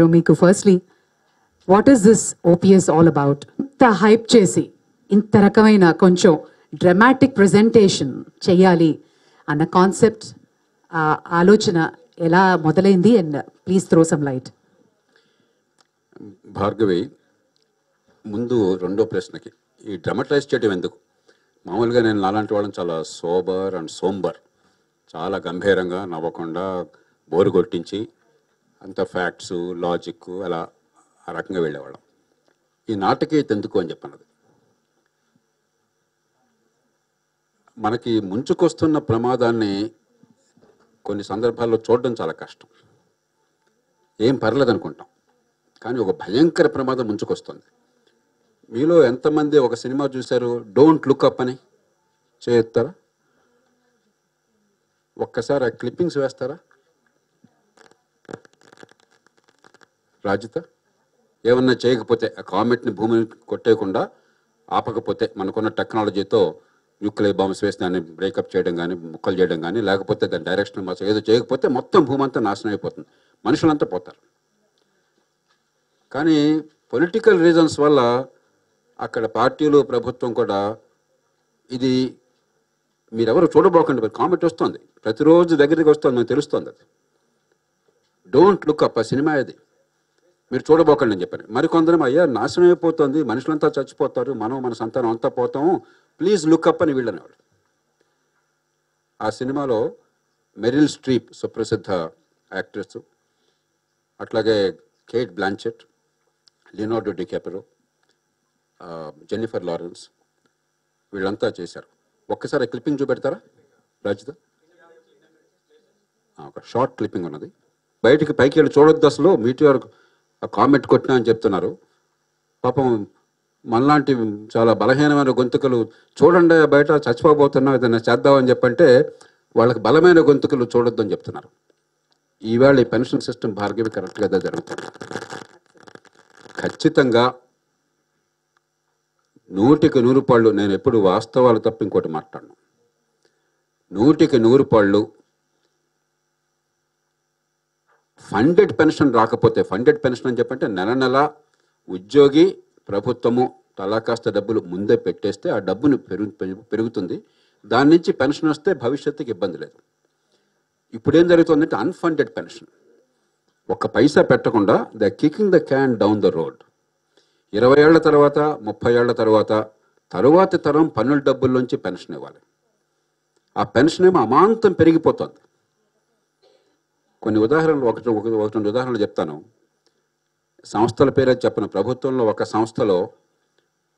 మీకు. Firstly what is this OPS all about ఇంత hype చేసి ఇంత రకమైన కొంచెం డ్రమాటిక్ ప్రజెంటేషన్ చేయాలి అన్న కాన్సెప్ట్ ఆలోచన ఎలా మొదలైంది? And please throw some light Bhargavi ముందు రెండో ప్రశ్నకి ఈ డ్రమటైజ్ చేయడం ఎందుకు? మామూలుగా నేను నాలాంటి వాళ్ళని చాలా సోబర్ అండ్ సోంబర్ చాలా గంభీరంగా నవ్వకుండా బోరు కొట్టించి అంత ఫ్యాక్ట్స్ లాజిక్ అలా ఆ రకంగా వెళ్ళేవాళ్ళం. ఈ నాటకీయత ఎందుకు అని చెప్పన్నది. మనకి ముంచుకొస్తున్న ప్రమాదాన్ని కొన్ని సందర్భాల్లో చూడడం చాలా కష్టం. ఏం పర్లేదు అనుకుంటాం కానీ ఒక భయంకర ప్రమాదం ముంచుకొస్తుంది. మీలో ఎంతమంది ఒక సినిమా చూశారు? డోంట్ లుక్ అప్ అని చేస్తారా? ఒక్కసారి ఆ క్లిప్పింగ్స్ వేస్తారా? రాజిత? ఏమన్నా చేయకపోతే ఆ కామెట్ని భూమిని కొట్టేయకుండా ఆపకపోతే మనకున్న టెక్నాలజీతో న్యూక్లియర్ బాంబ్స్ వేసి దాన్ని బ్రేకప్ చేయడం కానీ ముక్కలు చేయడం కానీ లేకపోతే దాని డైరెక్షన్ మార్చ ఏదో చేయకపోతే మొత్తం భూమి అంతా నాశనం అయిపోతుంది. మనుషులంతా పోతారు. కానీ పొలిటికల్ రీజన్స్ వల్ల అక్కడ పార్టీలు ప్రభుత్వం కూడా ఇది మీరెవరు చూడబోకండి కామెంట్ వస్తుంది. ప్రతిరోజు దగ్గరికి వస్తుంది మనకు తెలుస్తుంది అది. డోంట్ లుక్ అప్ ఆ సినిమా అది. మీరు చూడబోకండి అని చెప్పాను. మరికొందరం అయ్యా నాశనం అయిపోతుంది మనుషులంతా చచ్చిపోతారు మనం మన సంతానం అంతా పోతాము ప్లీజ్ లుక్ అప్ అని వీళ్ళనేవాడు ఆ సినిమాలో మెరిల్ స్ట్రీప్ సుప్రసిద్ధ యాక్ట్రెస్ అట్లాగే Kate Blanchett Leonardo DiCaprio Jennifer Lawrence వీళ్ళంతా చేశారు. ఒక్కసారి క్లిప్పింగ్ చూపెడతారా? రాజిత ఒక షార్ట్ క్లిప్పింగ్ ఉన్నది. బయటికి పైకి వెళ్ళి చూడొద్దు అసలు మీటిఆర్ కామెంట్ కొట్టినా అని చెప్తున్నారు. పాపం మనలాంటి చాలా బలహీనమైన గొంతుకలు చూడండి బయట చచ్చిపోబోతున్నాం ఏదైనా చేద్దామని చెప్పంటే వాళ్ళకి బలమైన గొంతుకలు చూడొద్దు అని చెప్తున్నారు. ఈవేళ ఈ పెన్షన్ సిస్టమ్ భార్గవి కరెక్ట్గా అదే జరుగుతుంది. ఖచ్చితంగా నూటికి నూరు పళ్ళు నేను ఎప్పుడు వాస్తవాలు తప్ప ఇంకోటి మాట్లాడను. నూటికి నూరు పళ్ళు ఫండెడ్ పెన్షన్ రాకపోతే ఫండెడ్ పెన్షన్ అని చెప్పంటే నెల నెల ఉద్యోగి ప్రభుత్వము తలా కాస్త డబ్బులు ముందే పెట్టేస్తే ఆ డబ్బును పెరుగు పెరుగుతుంది. దాని నుంచి పెన్షన్ వస్తే భవిష్యత్తుకి ఇబ్బంది లేదు. ఇప్పుడు ఏం జరుగుతుందంటే అన్ఫండెడ్ పెన్షన్. ఒక్క పైసా పెట్టకుండా the kicking the can down the road. ఇరవై ఏళ్ళ తర్వాత ముప్పై ఏళ్ళ తర్వాత తరువాతి తరం పన్నుల డబ్బుల్లోంచి పెన్షన్ ఇవ్వాలి. ఆ పెన్షన్ ఏమో అమాంతం పెరిగిపోతుంది. కొన్ని ఉదాహరణలు ఒకటి ఒకటి రెండు ఉదాహరణలు చెప్తాను. సంస్థల పేరే చెప్పను. ప్రభుత్వంలో ఒక సంస్థలో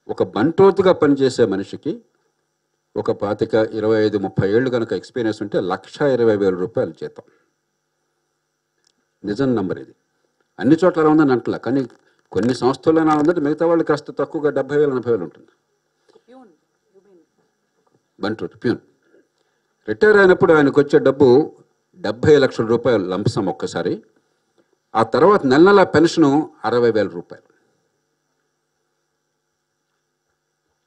ఒక బంట్రోతుగా పనిచేసే మనిషికి ఒక పాతిక ఇరవై ఐదు ముప్పై ఏళ్ళు కనుక ఎక్స్పీరియన్స్ ఉంటే లక్ష ఇరవై వేల రూపాయలు జీతం. నిజం నంబర్ ఇది. అన్ని చోట్ల అలా ఉందని అంటలా. కానీ కొన్ని సంస్థల్లో అలా ఉందంటే మిగతా వాళ్ళు కాస్త తక్కువగా డెబ్బై వేలు ఎనభై వేలు ఉంటుంది. బంట్రోతు ప్యూన్. రిటైర్ అయినప్పుడు ఆయనకు వచ్చే డబ్బు డెబ్బై లక్షల రూపాయలు లంపసం ఒక్కసారి. ఆ తర్వాత నెల నెల పెన్షను అరవై వేల రూపాయలు.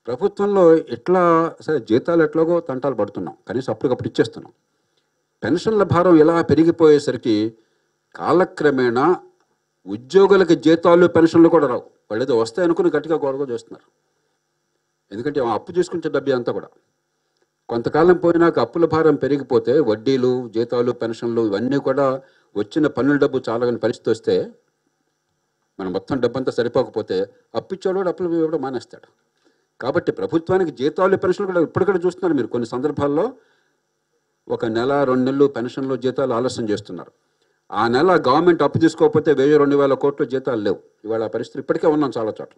ప్రభుత్వంలో ఎట్లా సరే జీతాలు ఎట్లాగో తంటాలు పడుతున్నాం. కనీసం అప్పటికప్పుడు ఇచ్చేస్తున్నాం. పెన్షన్ల భారం ఇలా పెరిగిపోయేసరికి కాలక్రమేణా ఉద్యోగులకి జీతాలు పెన్షన్లు కూడా రావు. వాళ్ళు ఏదో వస్తాయనుకుని గట్టిగా గొడవ చేస్తున్నారు. ఎందుకంటే అప్పు చేసుకుంటే డబ్బు అంతా కూడా. కొంతకాలం పోయినాక అప్పుల భారం పెరిగిపోతే వడ్డీలు జీతాలు పెన్షన్లు ఇవన్నీ కూడా వచ్చిన పన్నుల డబ్బు చాలని పరిస్థితి వస్తే మనం మొత్తం డబ్బంతా సరిపోకపోతే అప్పిచ్చేవాడు అప్పులు ఇవ్వడం మానేస్తాడు. కాబట్టి ప్రభుత్వానికి జీతాలు పెన్షన్లు కూడా ఇప్పటికీ చూస్తున్నారు మీరు. కొన్ని సందర్భాల్లో ఒక నెల రెండు నెలలు పెన్షన్లు జీతాలు ఆలస్యం చేస్తున్నారు. ఆ నెల గవర్నమెంట్ అప్పు తీసుకోకపోతే వెయ్యి రెండు వేల కోట్ల జీతాలు లేవు. ఇవాళ పరిస్థితి ఇప్పటికే ఉన్నాం చాలా చోట్ల.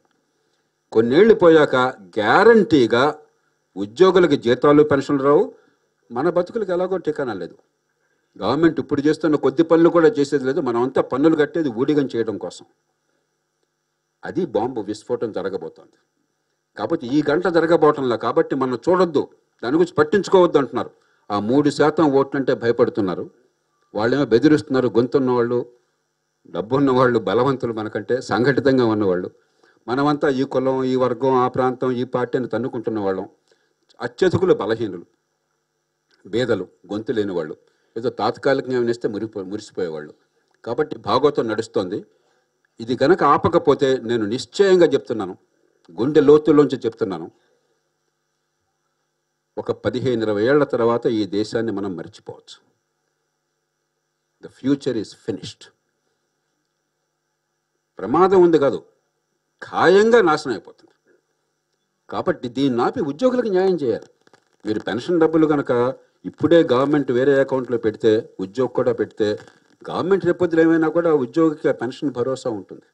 కొన్నేళ్ళు పోయాక గ్యారంటీగా ఉద్యోగులకి జీతాలు పెన్షన్లు రావు. మన బతుకులకు ఎలాగో ఠికానా లేదు. గవర్నమెంట్ ఇప్పుడు చేస్తున్న కొద్ది పనులు కూడా చేసేది లేదు. మనం అంతా పన్నులు కట్టేది ఊడిగం చేయడం కోసం. అది బాంబు విస్ఫోటం జరగబోతోంది. కాబట్టి ఈ గంట జరగబోవటంలా కాబట్టి మనం చూడొద్దు. దాని గురించి పట్టించుకోవద్దు అంటున్నారు. ఆ మూడు శాతం ఓట్లంటే భయపడుతున్నారు. వాళ్ళేమో బెదిరిస్తున్నారు. గొంతున్న వాళ్ళు డబ్బున్న వాళ్ళు బలవంతులు మనకంటే సంఘటితంగా ఉన్నవాళ్ళు. మనమంతా ఈ కులం ఈ వర్గం ఆ ప్రాంతం ఈ పార్టీ అని తన్నుకుంటున్న వాళ్ళం. అత్యధికులు బలహీనులు బేదలు గొంతు లేని వాళ్ళు ఏదో తాత్కాలికంగా ఏమైనా మురిపో మురిసిపోయేవాళ్ళు. కాబట్టి భాగవతం నడుస్తోంది. ఇది గనక ఆపకపోతే నేను నిశ్చయంగా చెప్తున్నాను గుండె లోతుల్లోంచి చెప్తున్నాను. ఒక పదిహేను ఇరవై ఏళ్ళ తర్వాత ఈ దేశాన్ని మనం మర్చిపోవచ్చు. ద ఫ్యూచర్ ఈజ్ ఫినిష్డ్ ప్రమాదం ఉంది కాదు ఖాయంగా నాశనం అయిపోతుంది. కాబట్టి దీన్ని ఆపి ఉద్యోగులకు న్యాయం చేయాలి. మీరు పెన్షన్ డబ్బులు కనుక ఇప్పుడే గవర్నమెంట్ వేరే అకౌంట్లో పెడితే ఉద్యోగి కూడా పెడితే గవర్నమెంట్ రేపొద్దులు ఏమైనా కూడా ఉద్యోగికి ఆ పెన్షన్ భరోసా ఉంటుంది.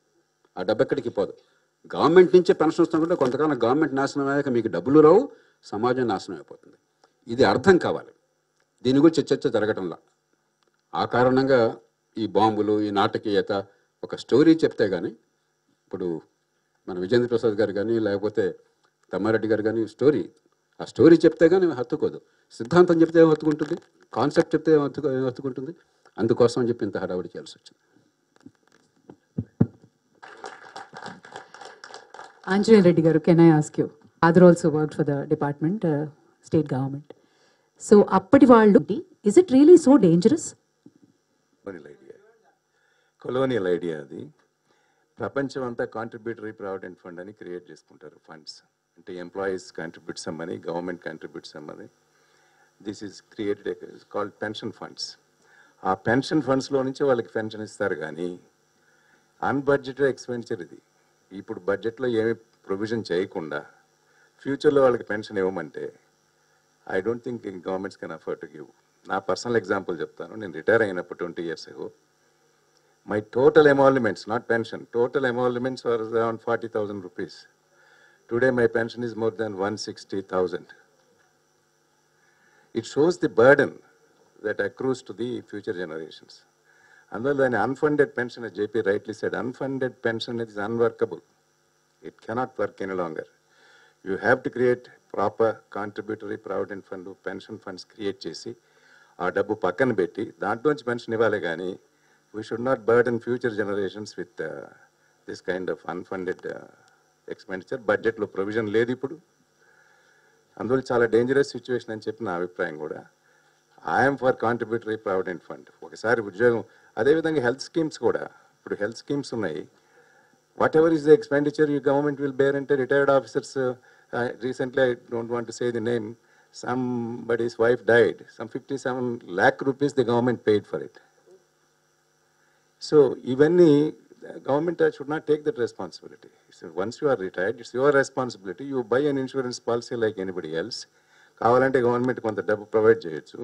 ఆ డబ్బు ఎక్కడికి పోదు. గవర్నమెంట్ నుంచే పెన్షన్ వస్తున్నప్పుడు కొంతకాలం గవర్నమెంట్ నాశనం అయ్యాక మీకు డబ్బులు రావు సమాజం నాశనం అయిపోతుంది. ఇది అర్థం కావాలి. దీని గురించి చర్చ జరగటంలా. ఆ కారణంగా ఈ బాంబులు ఈ నాటకీయత ఒక స్టోరీ చెప్తే కానీ ఇప్పుడు మన విజేంద్ర ప్రసాద్ గారు కానీ లేకపోతే తమ్మారెడ్డి గారు కానీ స్టోరీ ఆ స్టోరీ చెప్తే కానీ హత్తుకోదు. సిద్ధాంతం చెప్తే ఏం హత్తుకుంటుంది? కాన్సెప్ట్ చెప్తే ఏం హత్తుకు ఏం హత్తుకుంటుంది? అందుకోసం అని చెప్పి ఇంత హడావుడి చేయాల్సి వచ్చింది. Reddy garu, can I ask you? Father also worked for the department, uh, state government. So, అప్పటి వాళ్ళు really so dangerous? Colonial idea colonial idea అది. ప్రపంచం అంతా కాంట్రిబ్యూటరీ ప్రావిడెంట్ ఫండ్ అని క్రియేట్ చేసుకుంటారు ఫండ్స్ అంటే ఎంప్లాయీస్ కంట్రిబ్యూట్ సమ్ అని government contribute some అని this is created called pension funds ఆ పెన్షన్ ఫండ్స్లో నుంచి వాళ్ళకి పెన్షన్ ఇస్తారు కానీ అన్బడ్జెటెడ్ ఎక్స్పెండిచర్ ఇది. ఇప్పుడు బడ్జెట్లో ఏమి ప్రొవిజన్ చేయకుండా ఫ్యూచర్లో వాళ్ళకి పెన్షన్ ఇవ్వమంటే I don't think governments can afford to give నా పర్సనల్ ఎగ్జాంపుల్ చెప్తాను. నేను రిటైర్ అయినప్పుడు twenty years ago my total emoluments not pension total emoluments are around forty thousand rupees today my pension is more than one sixty thousand it shows the burden that accrues to the future generations అందువల్ల దాని unfunded pension JP rightly said unfunded pension is unworkable it cannot work any longer you have to create proper contributory provident fund pension funds create చేసి ఆ డబ్బు పక్కన పెట్టి దాంట్లోంచి pension ఇవ్వాలి కానీ we should not burden future generations with this kind of unfunded expenditure బడ్జెట్లో provision లేదు ఇప్పుడు. అందువల్ల చాలా డేంజరస్ సిచ్యువేషన్ అని చెప్పి నా అభిప్రాయం కూడా. I'm for contributory provident fund ఒకసారి ఉద్యోగం అదేవిధంగా హెల్త్ స్కీమ్స్ కూడా. ఇప్పుడు హెల్త్ స్కీమ్స్ ఉన్నాయి. Whatever is the expenditure you government will bear అంటే retired officers recently I don't want say the name some but his wife died some fifty seven lakh rupees the government paid for it so ఇవన్నీ government should not take that responsibility once you are retired it's your responsibility you by an insurance policy like anybody else కావాలంటే government కొంత డబ్బు provide చేయొచ్చు.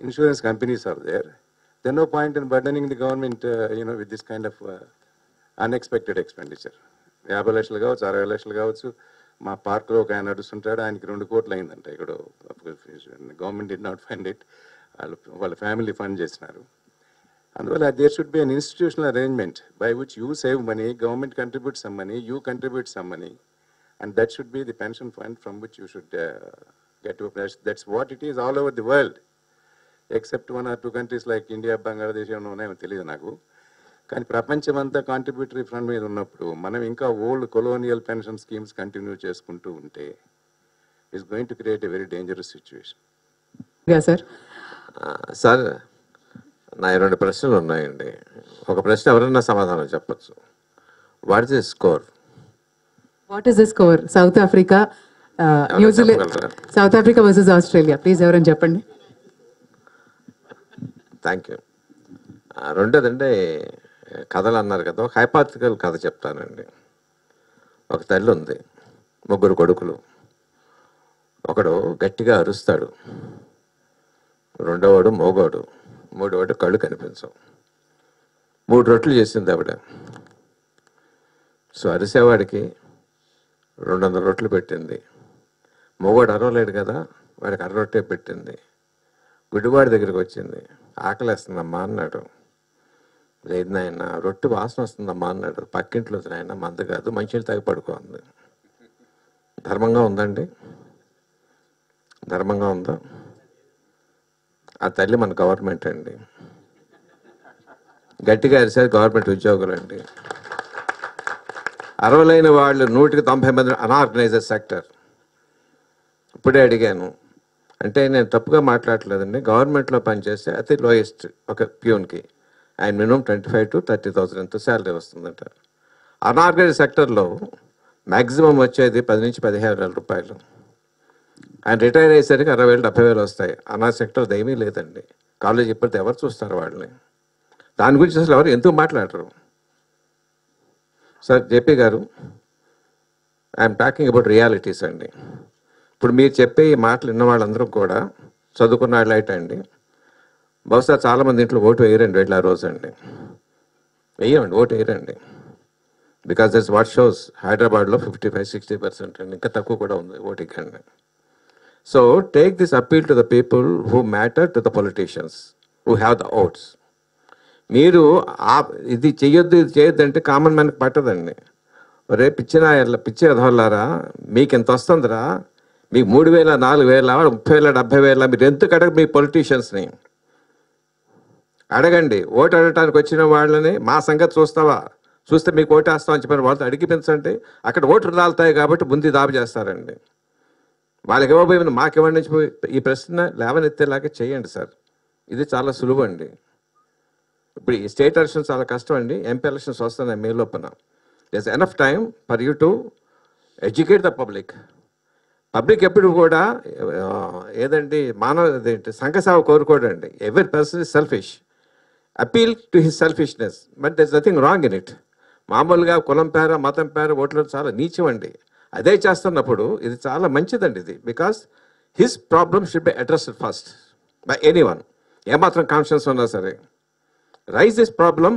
Insurance companies are there then no point in burdening the government you know with this kind of unexpected expenditure యాభై లక్షలు కావచ్చు అరవై లక్షలు కావచ్చు మా పార్క్లో ఒక ఆయన నడుస్తుంటాడు ఆయనకి రెండు కోట్లు అయిందంట. ఇక్కడ government did not fund it వాళ్ళు వాళ్ళ ఫ్యామిలీ ఫండ్ చేసినారు. అందువల్ల there should be an institutional arrangement by which you save money government contribute some money you contribute some money and that should be the pension fund from which you should get that's what it is all over the world except one or two countries like India Bangladesh ఏమైనా ఉన్నాయో తెలియదు నాకు. కానీ ప్రపంచం అంతా contributory fund మీద ఉన్నప్పుడు మనం ఇంకా old colonial pension schemes continue చేసుకుంటూ ఉంటే it's going to create a very dangerous situation. ఆ, సార్ నా రెండు ప్రశ్నలు ఉన్నాయండి ఒక ప్రశ్న ఎవరైనా సమాధానం చెప్పచ్చు what is the score score? South Africa, uh, New Zealand, చెప్పగలరా? South Africa versus Australia. Please, ఎవరైనా చెప్పండి. థ్యాంక్ యూ రెండోదంటే కథలు అన్నారు కదా ఒక హైపాథికల్ కథ చెప్తానండి ఒక తల్లి ఉంది ముగ్గురు కొడుకులు ఒకడు గట్టిగా అరుస్తాడు రెండోవాడు మోగోడు మూడోవాడు కళ్ళు కనిపించవు. మూడు రొట్టెలు చేసింది ఆవిడ. సో అరిసేవాడికి రెండు వందల రొట్టెలు పెట్టింది. మగవాడు అరవలేడు కదా వాడికి అర రొట్టే పెట్టింది. గుడ్డివాడి దగ్గరికి వచ్చింది. ఆకలేస్తుందమ్మా అన్నాడు. లేదు నాయన రొట్టె వాసన వస్తుందమ్మా అన్నాడు. పక్కింట్లో నాయన మంద కాదు మంచినీళ్ళు తాగి పడుకోంది ధర్మంగా ఉందండి? ధర్మంగా ఉందా? ఆ తల్లి మన గవర్నమెంట్ అండి. గట్టిగా అరిసారి గవర్నమెంట్ ఉద్యోగులు అండి అరవలైన వాళ్ళు నూటికి తొంభై మంది అనార్గనైజర్ సెక్టర్ ఇప్పుడే అడిగాను. అంటే నేను తప్పుగా మాట్లాడలేదండి గవర్నమెంట్లో పనిచేస్తే అతి లోయెస్ట్ ఒక ప్యూన్కి. ఆయన minimum twenty five to thirty thousand ఎంతో శాలరీ వస్తుందంట. అనార్గనైజ్ సెక్టర్లో మ్యాక్సిమం వచ్చేది పది నుంచి పదిహేను వేల రూపాయలు. ఆయన రిటైర్ అయ్యేసరికి అరవై వేలు డెబ్బై వేలు వస్తాయి. అనా సెక్టర్ దయమీ లేదండి. కాలేజ్ ఇప్పటితో ఎవరు చూస్తారు వాళ్ళని? దాని గురించి అసలు ఎవరు ఎందుకు మాట్లాడరు? సార్ జేపీ గారు ఐఎమ్ టాకింగ్ అబౌట్ రియాలిటీస్ అండి. ఇప్పుడు మీరు చెప్పే ఈ మాటలు విన్న వాళ్ళందరూ కూడా చదువుకున్న వాళ్ళు అయితే అండి. బహుశా చాలామంది ఇంట్లో ఓటు వేయరండి వెళ్ళి ఆ రోజు అండి. వేయమండి ఓటు వేయరండి. బికాస్ దట్స్ వాట్ షోస్ హైదరాబాద్లో ఫిఫ్టీ ఫైవ్ సిక్స్టీ పర్సెంట్ అండి. ఇంకా తక్కువ కూడా ఉంది ఓటింగ్ అండి so take this appeal to the people who matter to the politicians who have the votes మీరు ఆ ఇది చెయ్యొద్దు ఇది చేయొద్దు అంటే కామన్ మ్యాన్కి పట్టదండి. రే పిచ్చిన పిచ్చి ఎదవల్లారా మీకు ఎంత వస్తుందిరా? మీకు మూడు వేల నాలుగు వేల ముప్పై వేల డెబ్బై వేల మీరు ఎందుకు అడగ మీ పొలిటీషియన్స్ని అడగండి. ఓటు అడగటానికి వచ్చిన వాళ్ళని మా సంగతి చూస్తావా? చూస్తే మీకు ఓటేస్తామని చెప్పిన వాళ్ళతో అడిగిపించండి అక్కడ ఓటు రాలుతాయి కాబట్టి ముందు దాబు చేస్తారండి. వాళ్ళకి ఇవ్వబోయింది మాకు ఇవ్వండి పోయి ఈ ప్రశ్న లేవనెత్తేలాగా చేయండి సార్. ఇది చాలా సులువు అండి ఇప్పుడు ఈ స్టేట్ ఎలక్షన్స్ చాలా కష్టం అండి ఎంపీ ఎలక్షన్స్ వస్తున్నాయి మే లోపల. This enough time for you to educate the public public ఎప్పుడు కూడా ఏదండి మానవ ఏంటి సంఘసేవ కోరుకోడండి. ఎవరి person is selfish appeal to his selfishness but there's nothing wrong in it మామూలుగా కులం పేర మతం పేర ఓట్లు చాలా నీచం అండి అదే చేస్తున్నప్పుడు ఇది చాలా మంచిదండి ఇది because his problem should be addressed first by anyone ఏమాత్రం కాన్షియన్స్ ఉన్నా సరే. Raise this problem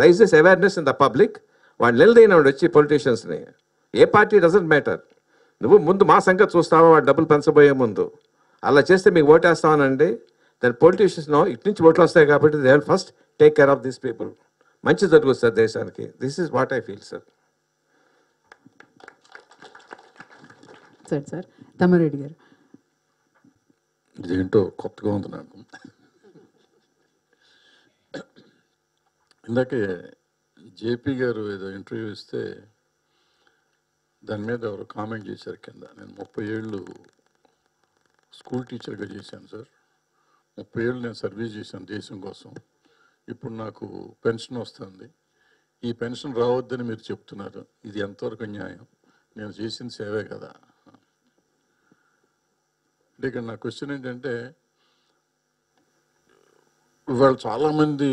raise this awareness in the public వాడు నిలదైన వాడు వచ్చి పొలిటీషియన్స్ని ఏ పార్టీ డజంట్ మ్యాటర్ నువ్వు ముందు మా సంగతి చూస్తావా? వాడు డబ్బులు పెంచబోయే ముందు. అలా చేస్తే మీకు ఓటేస్తామనండి. దాని పొలిటీషియన్స్ ఇటు నుంచి ఓట్లు వస్తాయి కాబట్టి they first take care of these people మంచి జరుగుతుంది సార్ దేశానికి. This is what I feel sir sir sir. Tammareddy గారు. ఇదేంటో కొత్తగా ఉంది నాకు. ఇందాకే జేపీ గారు ఏదో ఇంటర్వ్యూ ఇస్తే దాని మీద ఎవరు కామెంట్ చేశారు కింద. నేను ముప్పై ఏళ్ళు స్కూల్ టీచర్గా చేశాను సార్. ముప్పై ఏళ్ళు నేను సర్వీస్ చేశాను దేశం కోసం. ఇప్పుడు నాకు పెన్షన్ వస్తుంది. ఈ పెన్షన్ రావద్దని మీరు చెప్తున్నారు. ఇది ఎంతవరకు న్యాయం నేను చేసిన సేవే కదా. అంటే ఇక్కడ నా క్వశ్చన్ ఏంటంటే ఇవాళ చాలామంది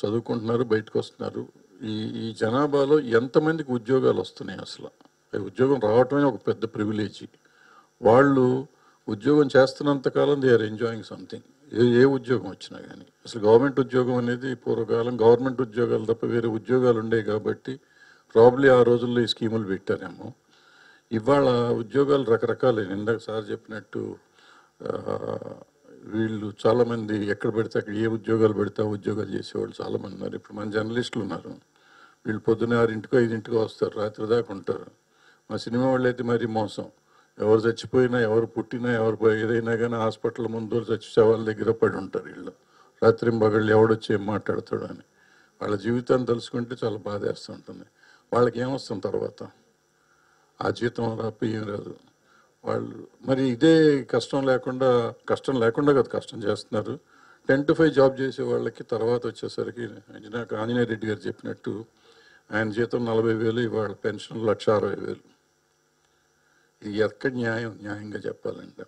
చదువుకుంటున్నారు బయటకు వస్తున్నారు. ఈ ఈ జనాభాలో ఎంతమందికి ఉద్యోగాలు వస్తున్నాయి అసలు? ఉద్యోగం రావటమే ఒక పెద్ద ప్రివిలేజీ వాళ్ళు ఉద్యోగం చేస్తున్నంత కాలం దే ఆర్ ఎంజాయింగ్ సంథింగ్ ఏ ఏ ఉద్యోగం వచ్చినా కానీ అసలు గవర్నమెంట్ ఉద్యోగం అనేది పూర్వకాలం గవర్నమెంట్ ఉద్యోగాలు తప్ప వేరే ఉద్యోగాలు ఉండేవి కాబట్టి ప్రాబ్లీ ఆ రోజుల్లో ఈ స్కీములు పెట్టారేమో. ఇవాళ ఉద్యోగాలు రకరకాలైన ఇందాక సార్ చెప్పినట్టు వీళ్ళు చాలామంది ఎక్కడ పెడితే అక్కడ ఏ ఉద్యోగాలు పెడితే ఉద్యోగాలు చేసేవాళ్ళు చాలామంది ఉన్నారు. ఇప్పుడు మన జర్నలిస్టులు ఉన్నారు. వీళ్ళు పొద్దున్న ఆరింటికో ఐదింటికో వస్తారు రాత్రి దాకా ఉంటారు. మా సినిమా వాళ్ళు అయితే మరీ మోసం. ఎవరు చచ్చిపోయినా ఎవరు పుట్టినా ఎవరు ఏదైనా కానీ హాస్పిటల్ ముందు చచ్చి వాళ్ళ దగ్గర పడి ఉంటారు వీళ్ళు. రాత్రి మగళ్ళు ఎవడొచ్చి ఏం మాట్లాడతాడు అని. వాళ్ళ జీవితాన్ని తలుచుకుంటే చాలా బాధేస్తుంటుంది వాళ్ళకి ఏమొస్తుంది తర్వాత? ఆ జీతం రాపి ఏం రాదు. వాళ్ళు మరి ఇదే కష్టం లేకుండా కష్టం లేకుండా కదా కష్టం చేస్తున్నారు. టెన్ టు ఫైవ్ జాబ్ చేసే వాళ్ళకి తర్వాత వచ్చేసరికి నాకు ఆంజనేయ రెడ్డి గారు చెప్పినట్టు ఆయన జీతం నలభై వేలు ఇవాళ పెన్షన్ లక్ష అరవై వేలు. ఇది ఎక్కడ న్యాయం? న్యాయంగా చెప్పాలంటే.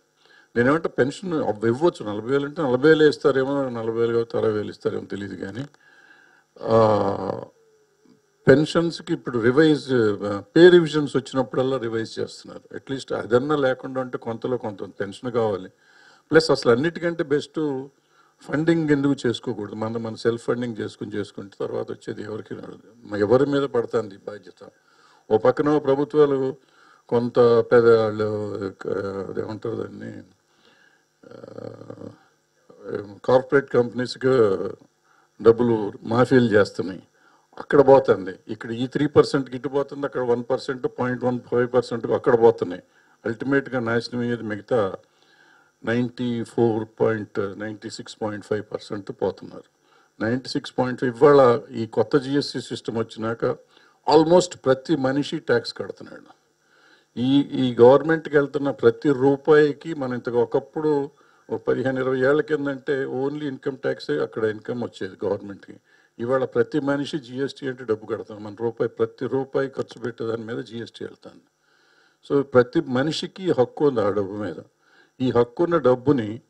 నేనేమంటే పెన్షన్ అవ్వ- ఇవ్వచ్చు. నలభై వేలు అంటే నలభై వేలు ఇస్తారేమో నలభై వేలు కావచ్చు అరవై వేలు ఇస్తారేమో తెలియదు కానీ పెన్షన్స్కి ఇప్పుడు రివైజ్ పే రివిజన్స్ వచ్చినప్పుడల్లా రివైజ్ చేస్తున్నారు. అట్లీస్ట్ అదన్నా లేకుండా అంటే కొంతలో కొంత పెన్షన్ కావాలి. ప్లస్ అసలు అన్నిటికంటే బెస్ట్ ఫండింగ్ ఎందుకు చేసుకోకూడదు? మన మన సెల్ఫ్ ఫండింగ్ చేసుకుని చేసుకుంటే తర్వాత వచ్చేది ఎవరికి ఎవరి మీద పడుతుంది బాధ్యత? ఓ పక్కన ప్రభుత్వాలు కొంత పెద్ద వాళ్ళు క- దాన్ని? కార్పొరేట్ కంపెనీస్కి డబ్బులు మాఫీలు చేస్తున్నాయి. అక్కడ పోతుంది. ఇక్కడ ఈ త్రీ పర్సెంట్కి ఇటు పోతుంది అక్కడ one percent point one five percent అక్కడ పోతున్నాయి. అల్టిమేట్గా నాశనం అయ్యేది మిగతా ninety four point ninety six point five percent పోతున్నారు. నైంటీ సిక్స్ పాయింట్ ఫైవ్ ఇవాళ ఈ కొత్త జిఎస్టీ సిస్టమ్ వచ్చినాక ఆల్మోస్ట్ ప్రతి మనిషి ట్యాక్స్ కడుతున్నాడు. ఈ ఈ గవర్నమెంట్కి వెళ్తున్న ప్రతి రూపాయికి మనం ఇంతగా ఒకప్పుడు పదిహేను ఇరవై ఏళ్ళ కిందంటే ఓన్లీ ఇన్కమ్ ట్యాక్సే అక్కడ ఇన్కమ్ వచ్చేది గవర్నమెంట్కి ఇవాళ ప్రతి మనిషి జిఎస్టీ అంటే డబ్బు కడతాం మన రూపాయి ప్రతి రూపాయి ఖర్చు పెట్టే దాని మీద జిఎస్టీ వెళ్తాను. సో ప్రతి మనిషికి హక్కు ఉంది ఆ డబ్బు మీద. ఈ హక్కు ఉన్న డబ్బుని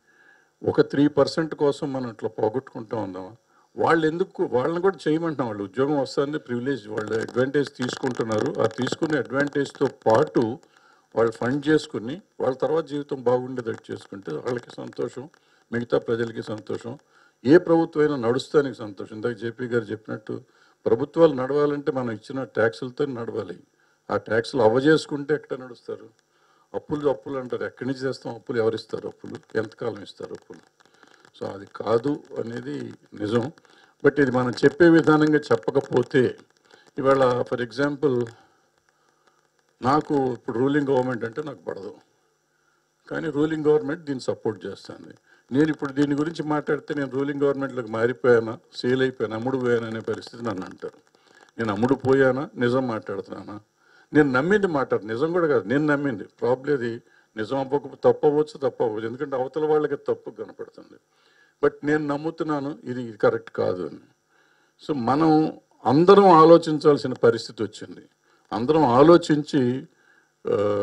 ఒక త్రీ పర్సెంట్ కోసం మనం ఇట్లా పోగొట్టుకుంటూ ఉందామా? వాళ్ళు ఎందుకు వాళ్ళని కూడా చేయమంటున్నాం వాళ్ళు. ఉద్యోగం వస్తుంది ప్రివిలేజ్ వాళ్ళు అడ్వాంటేజ్ తీసుకుంటున్నారు. ఆ తీసుకునే అడ్వాంటేజ్తో పాటు వాళ్ళు ఫండ్ చేసుకుని వాళ్ళ తర్వాత జీవితం బాగుండేటట్టు చేసుకుంటే వాళ్ళకి సంతోషం మిగతా ప్రజలకి సంతోషం. ఏ ప్రభుత్వం అయినా నడుస్తానికి సంతోషం. ఇందాక జేపీ గారు చెప్పినట్టు ప్రభుత్వాలు నడవాలంటే మనం ఇచ్చిన ట్యాక్సులతో నడవాలి. ఆ ట్యాక్సులు అవ్వజేసుకుంటే ఎక్కడ నడుస్తారు? అప్పులు అప్పులు అంటారు. ఎక్కడి నుంచి చేస్తాం అప్పులు ఎవరిస్తారు? అప్పులు ఎంతకాలం ఇస్తారు అప్పులు? సో అది కాదు అనేది నిజం. బట్ ఇది మనం చెప్పే విధానంగా చెప్పకపోతే ఇవాళ ఫర్ ఎగ్జాంపుల్ నాకు ఇప్పుడు రూలింగ్ గవర్నమెంట్ అంటే నాకు పడదు. కానీ రూలింగ్ గవర్నమెంట్ దీన్ని సపోర్ట్ చేస్తుంది. నేను ఇప్పుడు దీని గురించి మాట్లాడితే నేను రూలింగ్ గవర్నమెంట్లోకి మారిపోయానా సేల్ అయిపోయాను అమ్ముడు పోయాను అనే పరిస్థితి నన్ను అంటారు. నేను అమ్ముడు పోయానా నిజం మాట్లాడుతున్నానా? నేను నమ్మింది మాట్లాడు నిజం కూడా కాదు నేను నమ్మింది. ప్రాబ్లం అది నిజం అవ్వక తప్పవచ్చు తప్పవచ్చు ఎందుకంటే అవతల వాళ్ళకి తప్పు కనపడుతుంది. బట్ నేను నమ్ముతున్నాను ఇది కరెక్ట్ కాదు అని. సో మనం అందరం ఆలోచించాల్సిన పరిస్థితి వచ్చింది. అందరం ఆలోచించి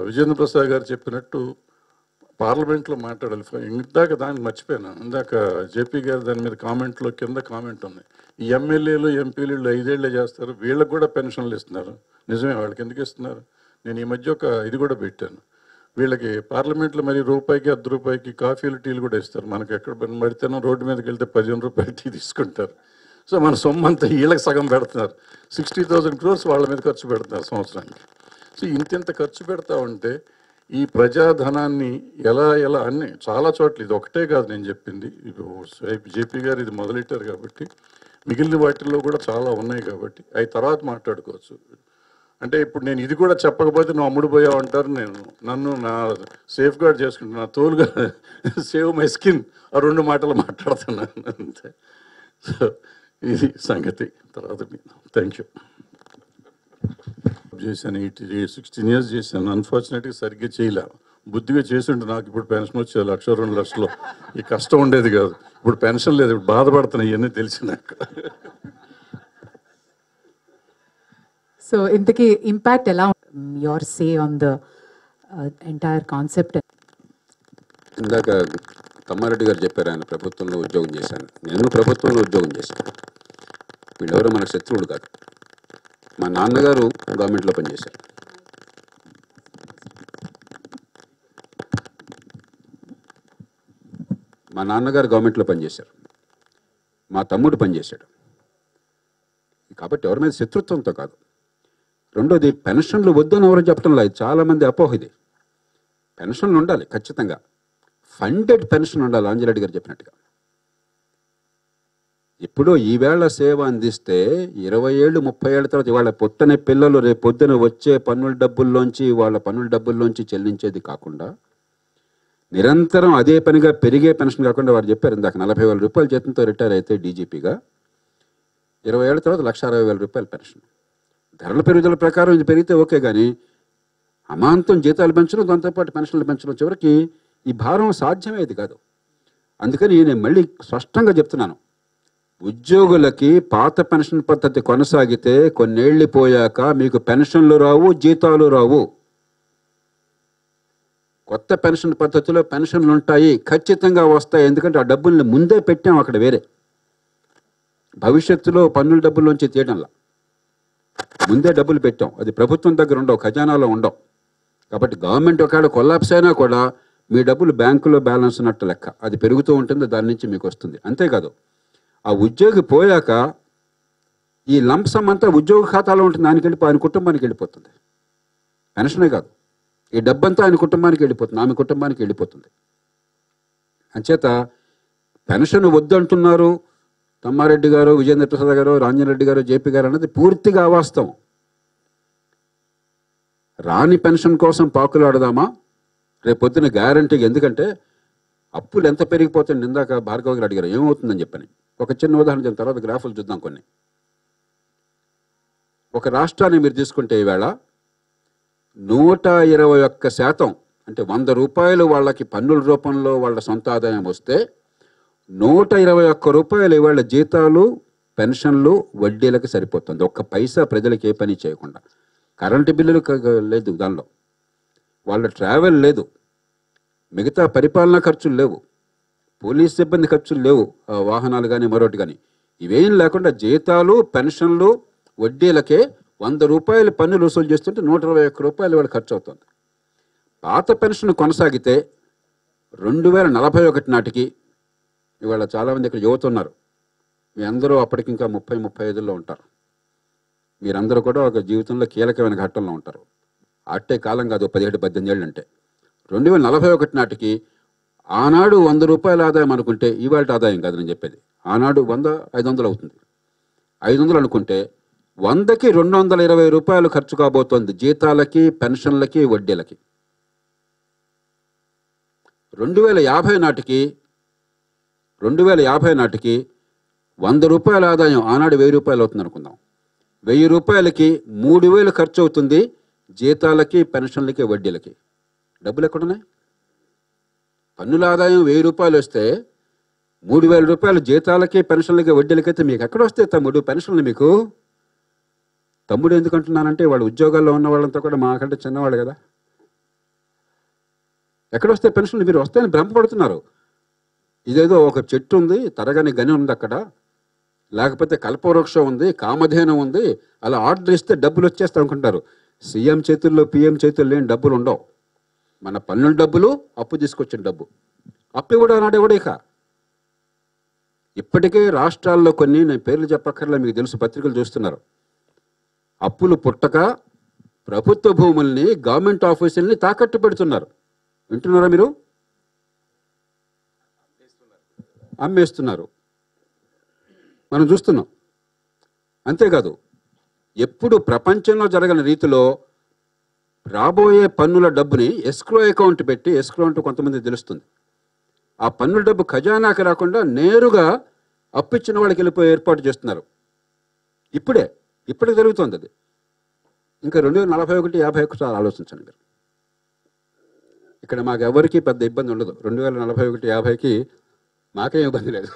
విజేంద్ర ప్రసాద్ గారు చెప్పినట్టు పార్లమెంట్లో మాట్లాడాలి. ఇందాక దాన్ని మర్చిపోయాను. ఇందాక జేపీ గారు దాని మీద కామెంట్లో కింద కామెంట్ ఉంది. ఈ ఎమ్మెల్యేలు ఎంపీలు వీళ్ళు ఐదేళ్ళే చేస్తారు. వీళ్ళకి కూడా పెన్షన్లు ఇస్తున్నారు. నిజమే వాళ్ళకి ఎందుకు ఇస్తున్నారు? నేను ఈ మధ్య ఒక ఇది కూడా పెట్టాను. వీళ్ళకి పార్లమెంట్లో మరి రూపాయికి అర్ధ రూపాయికి కాఫీలు టీలు కూడా ఇస్తారు. మనకి ఎక్కడ పడితేనో రోడ్డు మీదకి వెళ్తే పదిహేను రూపాయలు టీ తీసుకుంటారు. సో మన సొమ్ము అంతా వీళ్ళకి సగం పెడుతున్నారు. సిక్స్టీ థౌసండ్ క్రోర్స్ వాళ్ళ మీద ఖర్చు పెడుతున్నారు సంవత్సరానికి. సో ఇంతింత ఖర్చు పెడతా ఉంటే ఈ ప్రజాధనాన్ని ఎలా ఎలా అన్ని చాలా చోట్ల ఇది ఒకటే కాదు నేను చెప్పింది. జేపీ గారు ఇది మొదలెట్టారు కాబట్టి మిగిలిన వాటిల్లో కూడా చాలా ఉన్నాయి కాబట్టి అవి తర్వాత మాట్లాడుకోవచ్చు. అంటే ఇప్పుడు నేను ఇది కూడా చెప్పకపోతే నువ్వు అమ్ముడు పోయావు అంటారు నేను. నన్ను నా సేఫ్ గార్డ్ చేసుకుంటున్నా నా తోలుగా సేవ్ మై స్కిన్ ఆ రెండు మాటలు మాట్లాడుతున్నాను అంతే. సో ఇది సంగతి. తర్వాత థ్యాంక్ యూ చేశాను ఎయిటీ సిక్స్టీన్ ఇయర్స్ చేశాను. అన్ఫార్చునేట్గా సరిగ్గా చేయలే. బుద్ధిగా చేసిండు నాకు ఇప్పుడు పెన్షన్ వచ్చేది లక్ష రెండు లక్షలు. ఈ కష్టం ఉండేది కాదు. ఇప్పుడు పెన్షన్ లేదు ఇప్పుడు బాధపడుతున్నాయి ఇవన్నీ తెలిసి నాకు. సో ఇంతకీ ఇంపాక్ట్ ఎలా your say on the entire concept ఇందాక తమ్మారెడ్డి గారు చెప్పారు ఆయన ప్రభుత్వంలో ఉద్యోగం చేశాను నేను ప్రభుత్వంలో ఉద్యోగం చేశాను. వీళ్ళెవరో మనకు శత్రువులు కాదు. మా నాన్నగారు గవర్నమెంట్లో పనిచేశారు. మా నాన్నగారు గవర్నమెంట్లో పనిచేశారు. మా తమ్ముడు పనిచేశాడు. కాబట్టి ఎవరి మీద శత్రుత్వంతో కాదు. రెండోది పెన్షన్లు వద్దని ఎవరు చెప్పడం లేదు చాలామంది అపోహ ఇది. పెన్షన్లు ఉండాలి ఖచ్చితంగా. ఫండెడ్ పెన్షన్ ఉండాలి అంజరెడ్డి గారు చెప్పినట్టుగా. ఇప్పుడు ఈవేళ సేవ అందిస్తే ఇరవై ఏళ్ళు ముప్పై ఏళ్ళ తర్వాత వాళ్ళ పుట్టని పిల్లలు రేపు పొద్దున వచ్చే పన్నుల డబ్బుల్లోంచి వాళ్ళ పన్నుల డబ్బుల్లోంచి చెల్లించేది కాకుండా నిరంతరం అదే పనిగా పెరిగే పెన్షన్ కాకుండా వారు చెప్పారు ఇందాక నలభై వేల రూపాయల జీతంతో రిటైర్ అయితే డీజీపీగా ఇరవై ఏళ్ళ తర్వాత లక్ష అరవై వేల రూపాయల పెన్షన్. ధరల పెరుగుదల ప్రకారం ఇది పెరిగితే ఓకే కానీ అమాంతం జీతాలు పెంచడం దాంతోపాటు పెన్షన్లు పెంచడం చివరికి ఈ భారం సాధ్యమేది కాదు. అందుకని నేను మళ్ళీ స్పష్టంగా చెప్తున్నాను ఉద్యోగులకి పాత పెన్షన్ పద్ధతి కొనసాగితే కొన్నేళ్ళు పోయాక మీకు పెన్షన్లు రావు జీతాలు రావు. కొత్త పెన్షన్ పద్ధతిలో పెన్షన్లు ఉంటాయి ఖచ్చితంగా వస్తాయి. ఎందుకంటే ఆ డబ్బుల్ని ముందే పెట్టాం అక్కడ వేరే. భవిష్యత్తులో పన్నుల డబ్బుల్లోంచి తీయడంలా. ముందే డబ్బులు పెట్టాం. అది ప్రభుత్వం దగ్గర ఉండవు ఖజానాలో ఉండవు. కాబట్టి గవర్నమెంట్ ఒకవేళ కొల్లాప్స్ అయినా కూడా మీ డబ్బులు బ్యాంకులో బ్యాలెన్స్ ఉన్నట్టు లెక్క. అది పెరుగుతూ ఉంటుంది దాని నుంచి మీకు వస్తుంది. అంతేకాదు ఆ ఉద్యోగి పోయాక ఈ లంప్సమ్ అంతా ఉద్యోగ ఖాతాలో ఉంటుంది ఆయనకి వెళ్ళిపో ఆయన కుటుంబానికి వెళ్ళిపోతుంది. పెన్షనే కాదు. ఈ డబ్బంతా ఆయన కుటుంబానికి వెళ్ళిపోతుంది. ఆమె కుటుంబానికి వెళ్ళిపోతుంది. అంచేత పెన్షన్ వద్దంటున్నారు తమ్మారెడ్డి గారు విజేంద్ర ప్రసాద్ గారు రాంజనరెడ్డి గారు జేపీ గారు అన్నది పూర్తిగా అవాస్తవం. రాని పెన్షన్ కోసం పాకులాడదామా? రేపు పొద్దున గ్యారంటీగా ఎందుకంటే అప్పులు ఎంత పెరిగిపోతుంది ఇందాక భార్గవ్ గారు అడిగారు. ఏమవుతుందని చెప్పని. ఒక చిన్న ఉదాహరణ చెప్పిన తర్వాత గ్రాఫులు చూద్దాం కొన్ని. ఒక రాష్ట్రాన్ని మీరు తీసుకుంటే ఈవేళ నూట ఇరవై ఒక్క శాతం అంటే వంద రూపాయలు వాళ్ళకి పన్నుల రూపంలో వాళ్ళ సొంత ఆదాయం వస్తే నూట ఇరవై ఒక్క రూపాయలు ఇవాళ జీతాలు పెన్షన్లు వడ్డీలకు సరిపోతుంది. ఒక్క పైసా ప్రజలకు ఏ పని చేయకుండా. కరెంటు బిల్లులు లేదు దానిలో. వాళ్ళ ట్రావెల్ లేదు. మిగతా పరిపాలనా ఖర్చులు లేవు. పోలీస్ సిబ్బంది ఖర్చులు లేవు. ఆ వాహనాలు కానీ మరొకటి కానీ ఇవేం లేకుండా జీతాలు పెన్షన్లు వడ్డీలకే వంద రూపాయలు పన్నులు వసూలు చేస్తుంటే నూట ఇరవై ఒక్క రూపాయలు వాళ్ళ ఖర్చు అవుతుంది. పాత పెన్షన్ కొనసాగితే రెండు వేల నలభై ఒకటి నాటికి ఇవాళ చాలామంది ఇక్కడ యువత ఉన్నారు. మీ అందరూ అప్పటికి ఇంకా ముప్పై ముప్పై ఐదుల్లో ఉంటారు. మీరందరూ కూడా ఒక జీవితంలో కీలకమైన ఘట్టంలో ఉంటారు. అట్టే కాలం కాదు పదిహేడు పద్దెనిమిది ఏళ్ళు అంటే రెండు వేల నలభై ఒకటి నాటికి ఆనాడు వంద రూపాయల ఆదాయం అనుకుంటే ఇవాళ ఆదాయం కాదు నేను చెప్పేది. ఆనాడు వంద ఐదు వందలు అవుతుంది. ఐదు వందలు అనుకుంటే వందకి రెండు వందల ఇరవై రూపాయలు ఖర్చు కాబోతోంది జీతాలకి పెన్షన్లకి వడ్డీలకి. రెండు వేల యాభై నాటికి రెండు వేల యాభై నాటికి వంద రూపాయల ఆదాయం ఆనాడు వెయ్యి రూపాయలు అవుతుంది అనుకుందాం. వెయ్యి రూపాయలకి మూడు వేలు ఖర్చు అవుతుంది జీతాలకి పెన్షన్లకి వడ్డీలకి. డబ్బులు ఎక్కడున్నాయి? పన్నుల ఆదాయం వెయ్యి రూపాయలు వస్తే మూడు వేల రూపాయలు జీతాలకి పెన్షన్లకి వడ్డీలకి అయితే మీకు ఎక్కడ వస్తే తమ్ముడు? పెన్షన్లు మీకు? తమ్ముడు ఎందుకంటున్నానంటే వాళ్ళు ఉద్యోగాల్లో ఉన్న వాళ్ళంతా కూడా మాకంటే చిన్నవాళ్ళు కదా. ఎక్కడ వస్తే పెన్షన్లు మీరు వస్తాయని భ్రమపడుతున్నారు. ఇదేదో ఒక చెట్టు ఉంది తరగని గని ఉంది అక్కడ. లేకపోతే కల్పవృక్షం ఉంది కామధేనం ఉంది అలా ఆర్డర్ ఇస్తే డబ్బులు వచ్చేస్తా అనుకుంటారు. సీఎం చేతుల్లో పిఎం చేతుల్లో లేని డబ్బులు ఉండవు. మన పన్నుల డబ్బులు అప్పు తీసుకొచ్చిన డబ్బు. అప్పు కూడా నాడే కూడా ఇక. ఇప్పటికే రాష్ట్రాల్లో కొన్ని నేను పేర్లు చెప్పక్కర్లే మీకు తెలుసు పత్రికలు చూస్తున్నారు. అప్పులు పుట్టక ప్రభుత్వ భూముల్ని గవర్నమెంట్ ఆఫీసుల్ని తాకట్టు పెడుతున్నారు. వింటున్నారా మీరు? అమ్మేస్తున్నారు. మనం చూస్తున్నాం. అంతేకాదు ఎప్పుడు ప్రపంచంలో జరగని రీతిలో రాబోయే పన్నుల డబ్బుని ఎస్క్రో అకౌంట్ పెట్టి ఎస్క్రో అంటూ కొంతమంది తెలుస్తుంది. ఆ పన్నుల డబ్బు ఖజానాకి రాకుండా నేరుగా అప్పిచ్చిన వాళ్ళకి వెళ్ళిపోయి ఏర్పాటు చేస్తున్నారు. ఇప్పుడే ఇప్పటికి జరుగుతుంది అది. ఇంకా రెండు వేల నలభై ఒకటి యాభై ఒకటి ఆలోచించండి మీరు. ఇక్కడ మాకు ఎవరికి పెద్ద ఇబ్బంది ఉండదు. రెండు వేల నలభై ఒకటి యాభైకి మాకేం ఇబ్బంది లేదు.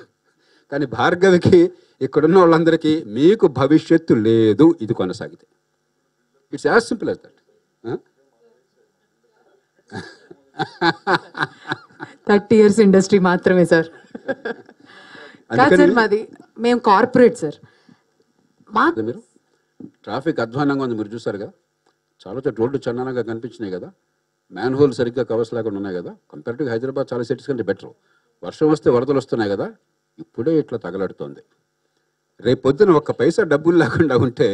కానీ భార్గవికి ఇక్కడున్న వాళ్ళందరికీ మీకు భవిష్యత్తు లేదు. ఇది కొనసాగితే. It's as simple as that thirty years industry మాత్రమే సార్ కాదు సార్ మాది మేము కార్పొరేట్ సార్ మా మీరు? ట్రాఫిక్ అధ్వానంగా ఉంది మీరు చూసారుగా? చాలా చోట్ల రోడ్డు చందనంగా కనిపించినాయి కదా? మ్యాన్ హోల్ సరిగ్గా కవర్స్ లేకుండా ఉన్నాయి కదా? కంపారిటివ్ హైదరాబాద్ చాలా సిటీస్ కంటే బెటర్ వర్షం వస్తే వరదలు వస్తున్నాయి కదా? ఇప్పుడే ఇట్లా తగలడుతోంది. రేపు పొద్దున ఒక్క పైసా డబ్బులు లేకుండా ఉంటే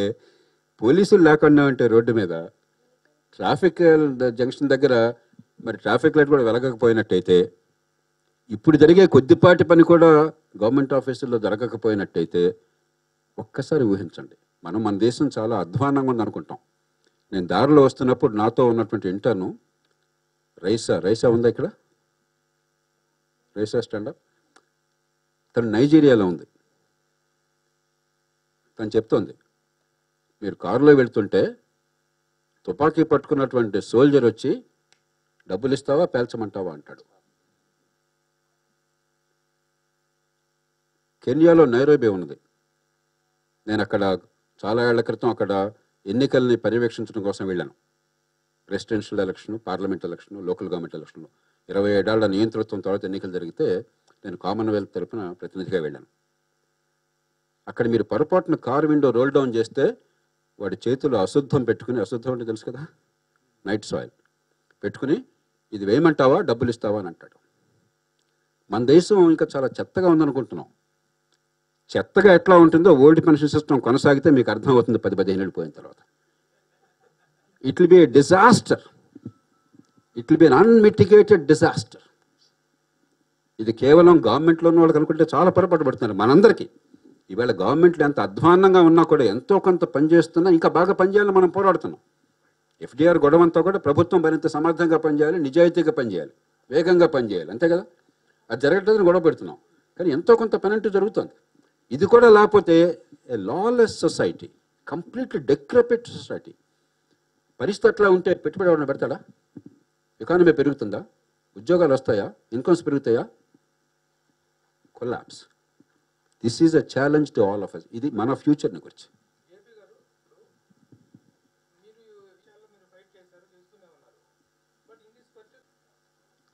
పోలీసులు లేకుండా ఉంటే రోడ్డు మీద ట్రాఫిక్ జంక్షన్ దగ్గర మరి ట్రాఫిక్ లైట్ కూడా వెలగకపోయినట్టయితే ఇప్పుడు జరిగే కొద్దిపాటి పని కూడా గవర్నమెంట్ ఆఫీసుల్లో జరగకపోయినట్టయితే ఒక్కసారి ఊహించండి. మనం మన దేశం చాలా అధ్వానంగా ఉంది అనుకుంటాం. నేను దారిలో వస్తున్నప్పుడు నాతో ఉన్నటువంటి ఇంటర్ను రైసా రైసా ఉందా ఇక్కడ? రైసా స్టాండప్ తను నైజీరియాలో ఉంది. తను చెప్తోంది మీరు కారులో వెళ్తుంటే తుపాకీ పట్టుకున్నటువంటి సోల్జర్ వచ్చి డబ్బులు ఇస్తావా పేల్చమంటావా? అంటాడు. కెన్యాలో నైరోబీ ఉన్నది. నేను అక్కడ చాలా ఏళ్ళ క్రితం అక్కడ ఎన్నికల్ని పర్యవేక్షించడం కోసం వెళ్ళాను. Presidential election parliament election local government ఎలక్షన్లు ఇరవై ఏడాళ్ళ నియంతృత్వం తర్వాత ఎన్నికలు జరిగితే నేను కామన్వెల్త్ తరపున ప్రతినిధిగా వెళ్ళాను. అక్కడ మీరు పొరపాటున కారు విండో రోల్ డౌన్ చేస్తే వాడి చేతిలో అశుద్ధం పెట్టుకుని అశుద్ధం అంటే తెలుసు కదా? నైట్ సాయిల్ పెట్టుకుని ఇది వేయమంటావా? డబ్బులు ఇస్తావా? అని అంటాడు. మన దేశం ఇంకా చాలా చెత్తగా ఉందనుకుంటున్నాం. చెత్తగా ఎట్లా ఉంటుందో ఓల్డ్ పెన్షన్ సిస్టమ్ కొనసాగితే మీకు అర్థమవుతుంది పది పదిహేను ఏళ్ళు పోయిన తర్వాత. It will be a disaster it will be un unmitigated disaster ఇది కేవలం గవర్నమెంట్లో ఉన్న వాళ్ళకి అనుకుంటే చాలా పొరపాటు పడుతున్నారు మనందరికీ. ఇవాళ గవర్నమెంట్లో ఎంత అధ్వాన్నంగా ఉన్నా కూడా ఎంతో కొంత పనిచేస్తున్నా ఇంకా బాగా పనిచేయాలని మనం పోరాడుతున్నాం. ఎఫ్డీఆర్ గొడవంతా కూడా ప్రభుత్వం మరింత సమర్థంగా పనిచేయాలి నిజాయితీగా పనిచేయాలి వేగంగా పనిచేయాలి అంతే కదా? అది జరగట్లేదని గొడవ పెడుతున్నాం. కానీ ఎంతో కొంత పని అంటూ జరుగుతుంది. ఇది కూడా లేకపోతే a lawless society completely decrepit society పరిస్థితి అట్లా ఉంటే పెట్టుబడి ఎవరైనా పెడతాడా? ఎకానమీ పెరుగుతుందా? ఉద్యోగాలు వస్తాయా? ఇన్కమ్స్ పెరుగుతాయా? Collapse this is a challenge to all of us ఇది మన ఫ్యూచర్ని గురించి.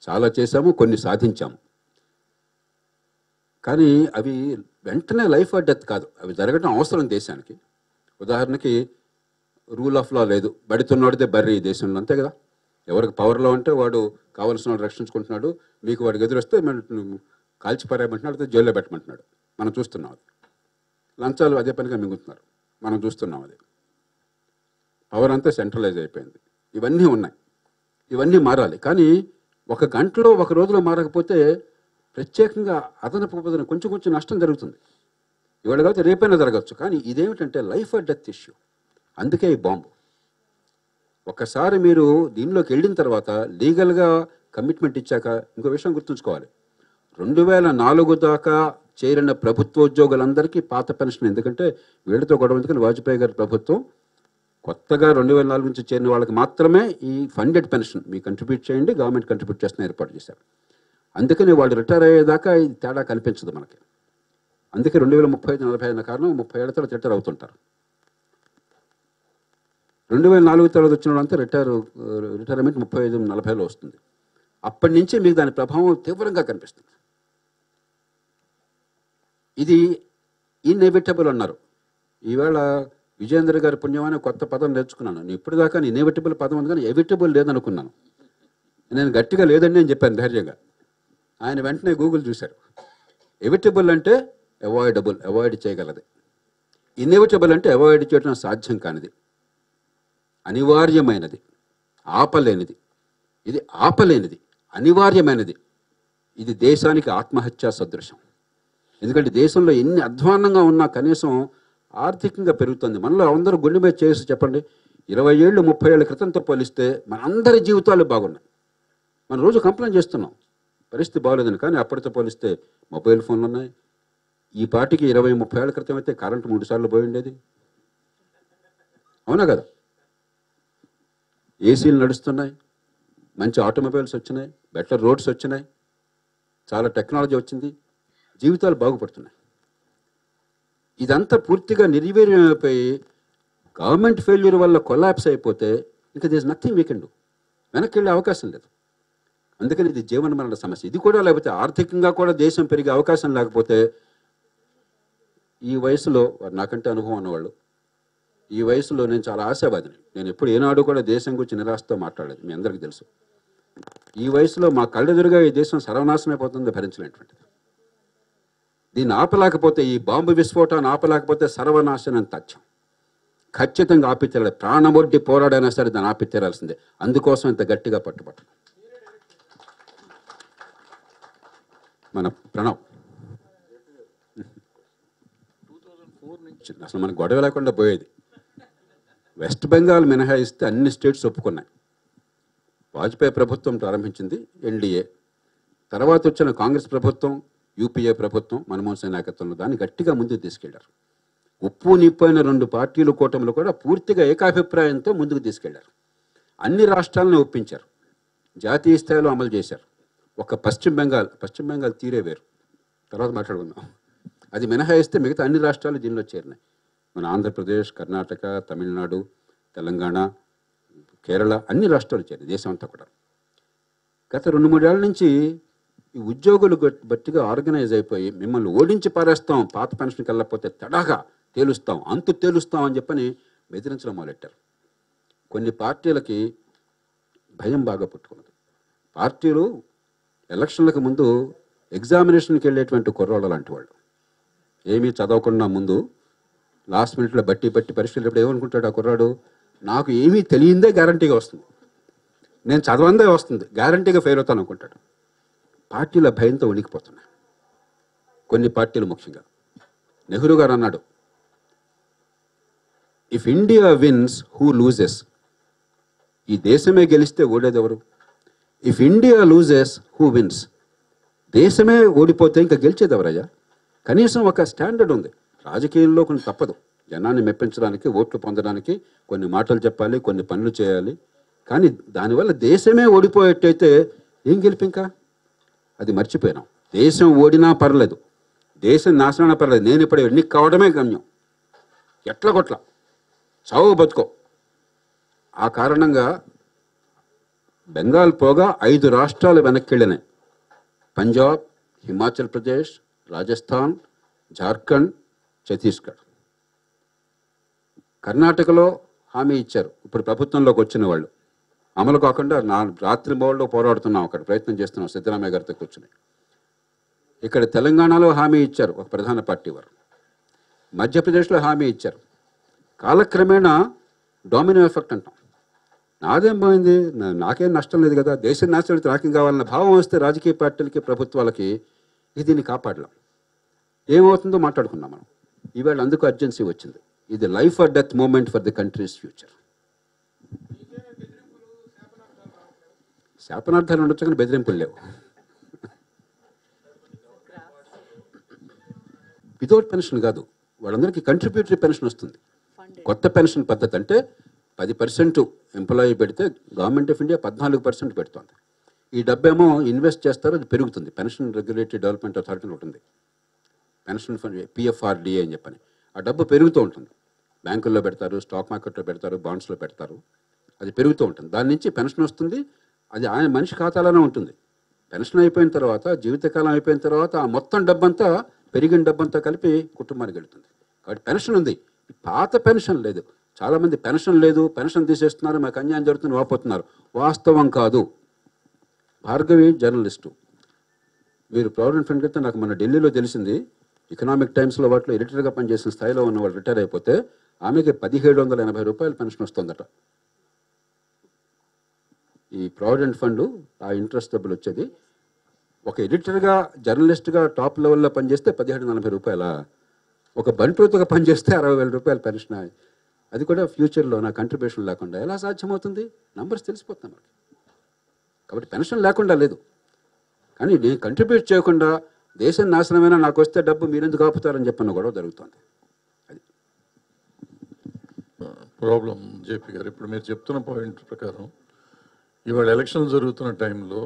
చాలా చేశాము కొన్ని సాధించాము. కానీ అవి వెంటనే లైఫ్ ఆర్ డెత్ కాదు. అవి జరగడం అవసరం దేశానికి. ఉదాహరణకి రూల్ ఆఫ్ లా లేదు. బడితున్నాడితే బర్రీ ఈ దేశంలో అంతే కదా? ఎవరికి పవర్లో ఉంటే వాడు కావాల్సిన వాడు రక్షించుకుంటున్నాడు మీకు వాడికి ఎదురొస్తే మనం కాల్చి పారేయమంటున్నాడు జైల్లో పెట్టమంటున్నాడు. మనం చూస్తున్నాం అది. లంచాలు అదే పనిగా మింగుతున్నారు. మనం చూస్తున్నాం అది. పవర్ అంతా సెంట్రలైజ్ అయిపోయింది. ఇవన్నీ ఉన్నాయి. ఇవన్నీ మారాలి. కానీ ఒక గంటలో ఒక రోజులో మారకపోతే ప్రత్యేకంగా అదనపు ఉపదన కొంచెం కొంచెం నష్టం జరుగుతుంది. ఇవాళ కాబట్టి రేపైనా జరగచ్చు కానీ ఇదేమిటంటే లైఫ్ ఆర్ డెత్ ఇష్యూ అందుకే ఈ బాంబు ఒకసారి మీరు దీనిలోకి వెళ్ళిన తర్వాత లీగల్గా కమిట్మెంట్ ఇచ్చాక ఇంకో విషయం గుర్తుంచుకోవాలి. రెండు వేల నాలుగు దాకా చేరిన ప్రభుత్వ ఉద్యోగులందరికీ పాత పెన్షన్. ఎందుకంటే వీళ్ళతో గొడవ ఎందుకని? వాజ్పేయి గారి ప్రభుత్వం కొత్తగా రెండు వేల నాలుగు నుంచి చేరిన వాళ్ళకి మాత్రమే ఈ ఫండెడ్ పెన్షన్. మీ కంట్రిబ్యూట్ చేయండి గవర్నమెంట్ కంట్రిబ్యూట్ చేస్తున్న ఏర్పాటు చేశారు. అందుకని వాళ్ళు రిటైర్ అయ్యేదాకా ఈ తేడా కనిపించదు మనకి. అందుకే రెండు వేల ముప్పై ఐదు నలభై అయిన కారణం ముప్పై ఏళ్ళ తర్వాత రిటైర్ అవుతుంటారు. రెండు వేల నాలుగు తర్వాత వచ్చిన వాళ్ళంతా రిటైర్ రిటైర్మెంట్ ముప్పై ఐదు నలభైలో వస్తుంది. అప్పటి నుంచి మీకు దాని ప్రభావం తీవ్రంగా కనిపిస్తుంది. ఇది ఇన్ఎవిటబుల్ అన్నారు. ఈవేళ విజేందర్ గారి పుణ్యమని కొత్త పదం నేర్చుకున్నాను. నేను ఇప్పుడు దాకా ఇన్ఎవిటబుల్ పదం ఉంది కానీ ఎవిటబుల్ లేదనుకున్నాను. నేను గట్టిగా లేదండి అని చెప్పాను ధైర్యంగా. ఆయన వెంటనే గూగుల్ చూశారు. ఎవిటబుల్ అంటే అవాయిడబుల్ అవాయిడ్ చేయగలది. ఇన్ఎవిటబుల్ అంటే అవాయిడ్ చేయడం సాధ్యం కానిది. అనివార్యమైనది. ఆపలేనిది. ఇది ఆపలేనిది. అనివార్యమైనది. ఇది దేశానికి ఆత్మహత్యా సదృశం. ఎందుకంటే దేశంలో ఎన్ని అధ్వాన్నంగా ఉన్నా కనీసం ఆర్థికంగా పెరుగుతుంది. మనలో అందరూ గుండె మీద చేసి చెప్పండి. ఇరవై ఏళ్ళు ముప్పై ఏళ్ళ క్రితంతో పోలిస్తే మనందరి జీవితాలు బాగున్నాయి. మనం రోజు కంప్లైంట్ చేస్తున్నాం. పరిస్థితి బాగోలేదని కానీ అప్పటితో పోలిస్తే మొబైల్ ఫోన్లు ఉన్నాయి. ఈ పాటికి ఇరవై ముప్పై ఏళ్ళ క్రితం అయితే కరెంటు మూడు సార్లు పోయి ఉండేది. అవునా కదా? ఏసీలు నడుస్తున్నాయి. మంచి ఆటోమొబైల్స్ వచ్చినాయి. బెటర్ రోడ్స్ వచ్చినాయి. చాలా టెక్నాలజీ వచ్చింది. జీవితాలు బాగుపడుతున్నాయి. ఇదంతా పూర్తిగా నిర్వీర్యమైపోయి గవర్నమెంట్ ఫెయిల్యూర్ వల్ల కొలాప్స్ అయిపోతే ఇంకా this nothing we can do వెనక్కి వెళ్ళే అవకాశం లేదు. అందుకని ఇది జీవన మరణ సమస్య. ఇది కూడా లేకపోతే ఆర్థికంగా కూడా దేశం పెరిగే అవకాశం లేకపోతే ఈ వయసులో నాకంటే అనుభవం ఉన్నవాళ్ళు ఈ వయసులో నేను చాలా ఆశావాదిని. నేను ఎప్పుడు ఏనాడు కూడా దేశం గురించి నిరాశతో మాట్లాడలేదు. మీ అందరికీ తెలుసు. ఈ వయసులో మా కళ్ళెదురుగా ఈ దేశం సర్వనాశమైపోతుందో అయిపోతుంది భరించలేటువంటిది దీన్ని ఆపలేకపోతే ఈ బాంబు విస్ఫోటాన్ని ఆపలేకపోతే సర్వనాశనం తథ్యం. ఖచ్చితంగా ఆపితేరాలి. ప్రాణమొడ్డి పోరాడైనా సరే దాన్ని ఆపితేరాల్సిందే. అందుకోసం ఇంత గట్టిగా పట్టుబట్టడం మన ప్రణవ్. అసలు మనకు గొడవ లేకుండా పోయేది. వెస్ట్ బెంగాల్ మినహాయిస్తే అన్ని స్టేట్స్ ఒప్పుకున్నాయి. వాజ్పేయి ప్రభుత్వం ప్రారంభించింది ఎన్డీఏ. తర్వాత వచ్చిన కాంగ్రెస్ ప్రభుత్వం యూపీఏ ప్రభుత్వం మన్మోహన్ సింగ్ నాయకత్వంలో దాన్ని గట్టిగా ముందుకు తీసుకెళ్ళారు. ఉప్పు నిప్పైన రెండు పార్టీలు కూటమిలు కూడా పూర్తిగా ఏకాభిప్రాయంతో ముందుకు తీసుకెళ్ళారు. అన్ని రాష్ట్రాలను ఒప్పించారు. జాతీయ స్థాయిలో అమలు చేశారు. ఒక పశ్చిమ బెంగాల్ పశ్చిమ బెంగాల్ తీరే వేరు. తర్వాత మాట్లాడుకుందాం. అది మినహాయిస్తే మిగతా అన్ని రాష్ట్రాలు దీనిలో చేరినాయి. మన ఆంధ్రప్రదేశ్ కర్ణాటక తమిళనాడు తెలంగాణ కేరళ అన్ని రాష్ట్రాలు చేరినాయి. దేశం అంతా కూడా. గత రెండు మూడేళ్ళ నుంచి ఈ ఉద్యోగులు బట్టిగా ఆర్గనైజ్ అయిపోయి మిమ్మల్ని ఓడించి పారేస్తాం పాత పెన్షన్కి వెళ్ళకపోతే తడాగా తేలుస్తాం అంతు తేలుస్తాం అని చెప్పని బెదిరించడం మొదలెట్టారు. కొన్ని పార్టీలకి భయం బాగా పుట్టుకున్నది. పార్టీలు ఎలక్షన్లకు ముందు ఎగ్జామినేషన్కి వెళ్ళేటువంటి కుర్రోళ్ళ లాంటి వాళ్ళు. ఏమీ చదవకుండా ముందు లాస్ట్ మినిట్లో బట్టి బట్టి పరీక్షలు ఏమనుకుంటాడు ఆ కుర్రాడు? నాకు ఏమీ తెలియందే గ్యారంటీగా వస్తుంది. నేను చదవందే వస్తుంది. గ్యారంటీగా ఫెయిల్ అవుతాను అనుకుంటాడు. పార్టీల భయంతో వణికిపోతున్నాయి కొన్ని పార్టీలు ముఖ్యంగా. నెహ్రూ గారు అన్నాడు if India wins who loses ఈ దేశమే గెలిస్తే ఓడేది ఎవరు? If India loses who wins దేశమే ఓడిపోతే ఇంకా గెలిచేది ఎవరయ్యా? కనీసం ఒక స్టాండర్డ్ ఉంది. రాజకీయంలో కొన్ని తప్పదు. జనాన్ని మెప్పించడానికి ఓట్లు పొందడానికి కొన్ని మాటలు చెప్పాలి కొన్ని పనులు చేయాలి. కానీ దానివల్ల దేశమే ఓడిపోయేట్టయితే ఏం గెలిపింకా? అది మర్చిపోయినాం. దేశం ఓడినా పర్లేదు. దేశం నాశనం పర్లేదు. నేను ఇప్పుడు ఎన్ని కావడమే గమ్యం. ఎట్ల కొట్ల? చావు బతుకో. ఆ కారణంగా బెంగాల్ పోగా ఐదు రాష్ట్రాలు వెనక్కి వెళ్ళినాయి పంజాబ్ హిమాచల్ ప్రదేశ్ రాజస్థాన్ జార్ఖండ్ ఛత్తీస్గఢ్. కర్ణాటకలో హామీ ఇచ్చారు. ఇప్పుడు ప్రభుత్వంలోకి వచ్చిన వాళ్ళు. అమలు కాకుండా నా రాత్రి బౌల్లో పోరాడుతున్నాం. అక్కడ ప్రయత్నం చేస్తున్నాం సిద్ధరామయ్య గారితో కూర్చుని. ఇక్కడ తెలంగాణలో హామీ ఇచ్చారు ఒక ప్రధాన పార్టీ వారు. మధ్యప్రదేశ్లో హామీ ఇచ్చారు. కాలక్రమేణా డోమినో ఎఫెక్ట్ అంటాం. నాదేం పోయింది? నాకేం నష్టం లేదు కదా. దేశం నాశనం నాకేం కావాలన్న భావం వస్తే రాజకీయ పార్టీలకి ప్రభుత్వాలకి ఇది దీన్ని కాపాడలేం. ఏమవుతుందో మాట్లాడుకున్నాం మనం. ఈవేళ అందుకు అర్జెన్సీ వచ్చింది. ఇది life or death moment for the country's future. శాపనార్థాలు ఉండొచ్చు కానీ బెదిరింపులు లేవు. వితౌట్ పెన్షన్ కాదు వాళ్ళందరికీ కంట్రిబ్యూటరీ పెన్షన్ వస్తుంది. కొత్త పెన్షన్ పద్ధతి అంటే పది పర్సెంట్ ఎంప్లాయీ పెడితే గవర్నమెంట్ ఆఫ్ ఇండియా పద్నాలుగు పర్సెంట్ పెడుతోంది. ఈ డబ్బేమో ఇన్వెస్ట్ చేస్తారు అది పెరుగుతుంది. పెన్షన్ రెగ్యులేటరీ డెవలప్మెంట్ అథారిటీ ఉంటుంది పెన్షన్ ఫండ్ పిఎఫ్ఆర్డిఏ అని చెప్పని. ఆ డబ్బు పెరుగుతూ ఉంటుంది. బ్యాంకుల్లో పెడతారు స్టాక్ మార్కెట్లో పెడతారు బాండ్స్లో పెడతారు. అది పెరుగుతూ ఉంటుంది. దాని నుంచి పెన్షన్ వస్తుంది అది ఆయన మనిషి ఖాతాలోనే ఉంటుంది. పెన్షన్ అయిపోయిన తర్వాత జీవితకాలం అయిపోయిన తర్వాత ఆ మొత్తం డబ్బంతా పెరిగిన డబ్బంతా కలిపి కుటుంబానికి వెళ్తుంది. కాబట్టి పెన్షన్ ఉంది. పాత పెన్షన్ లేదు. చాలామంది పెన్షన్ లేదు పెన్షన్ తీసేస్తున్నారు మాకు అన్యాయం జరుగుతుంది వాపోతున్నారు. వాస్తవం కాదు. భార్గవి జర్నలిస్టు. మీరు ప్రావిడెంట్ ఫండ్ అయితే నాకు మన ఢిల్లీలో తెలిసింది. ఎకనామిక్ టైమ్స్లో వాటిలో ఎడిటర్గా పనిచేసిన స్థాయిలో ఉన్న వాళ్ళు రిటైర్ అయిపోతే ఆమెకి పదిహేడు వందల ఎనభై రూపాయలు పెన్షన్ వస్తుందట. ఈ ప్రావిడెంట్ ఫండ్ ఆ ఇంట్రెస్ట్ డబ్బులు వచ్చేది. ఒక ఎడిటర్గా జర్నలిస్ట్గా టాప్ లెవెల్లో పనిచేస్తే పదిహేడు నలభై రూపాయల? ఒక బంట్రోతుగా పనిచేస్తే అరవై వేల రూపాయలు పెన్షన్ అది కూడా ఫ్యూచర్లో నా కంట్రిబ్యూషన్ లేకుండా? ఎలా సాధ్యమవుతుంది? నంబర్స్ తెలిసిపోతున్నాయి మనకి. కాబట్టి పెన్షన్ లేకుండా లేదు. కానీ నేను కంట్రిబ్యూట్ చేయకుండా దేశం నాశనమైనా నాకు వస్తే డబ్బు మీరెందుకు ఆపుతారని చెప్పిన గొడవ జరుగుతుంది. అది. ప్రాబ్లం జేపీ గారు ఇప్పుడు మీరు చెప్తున్న పాయింట్ ప్రకారం ఇవాళ ఎలక్షన్ జరుగుతున్న టైంలో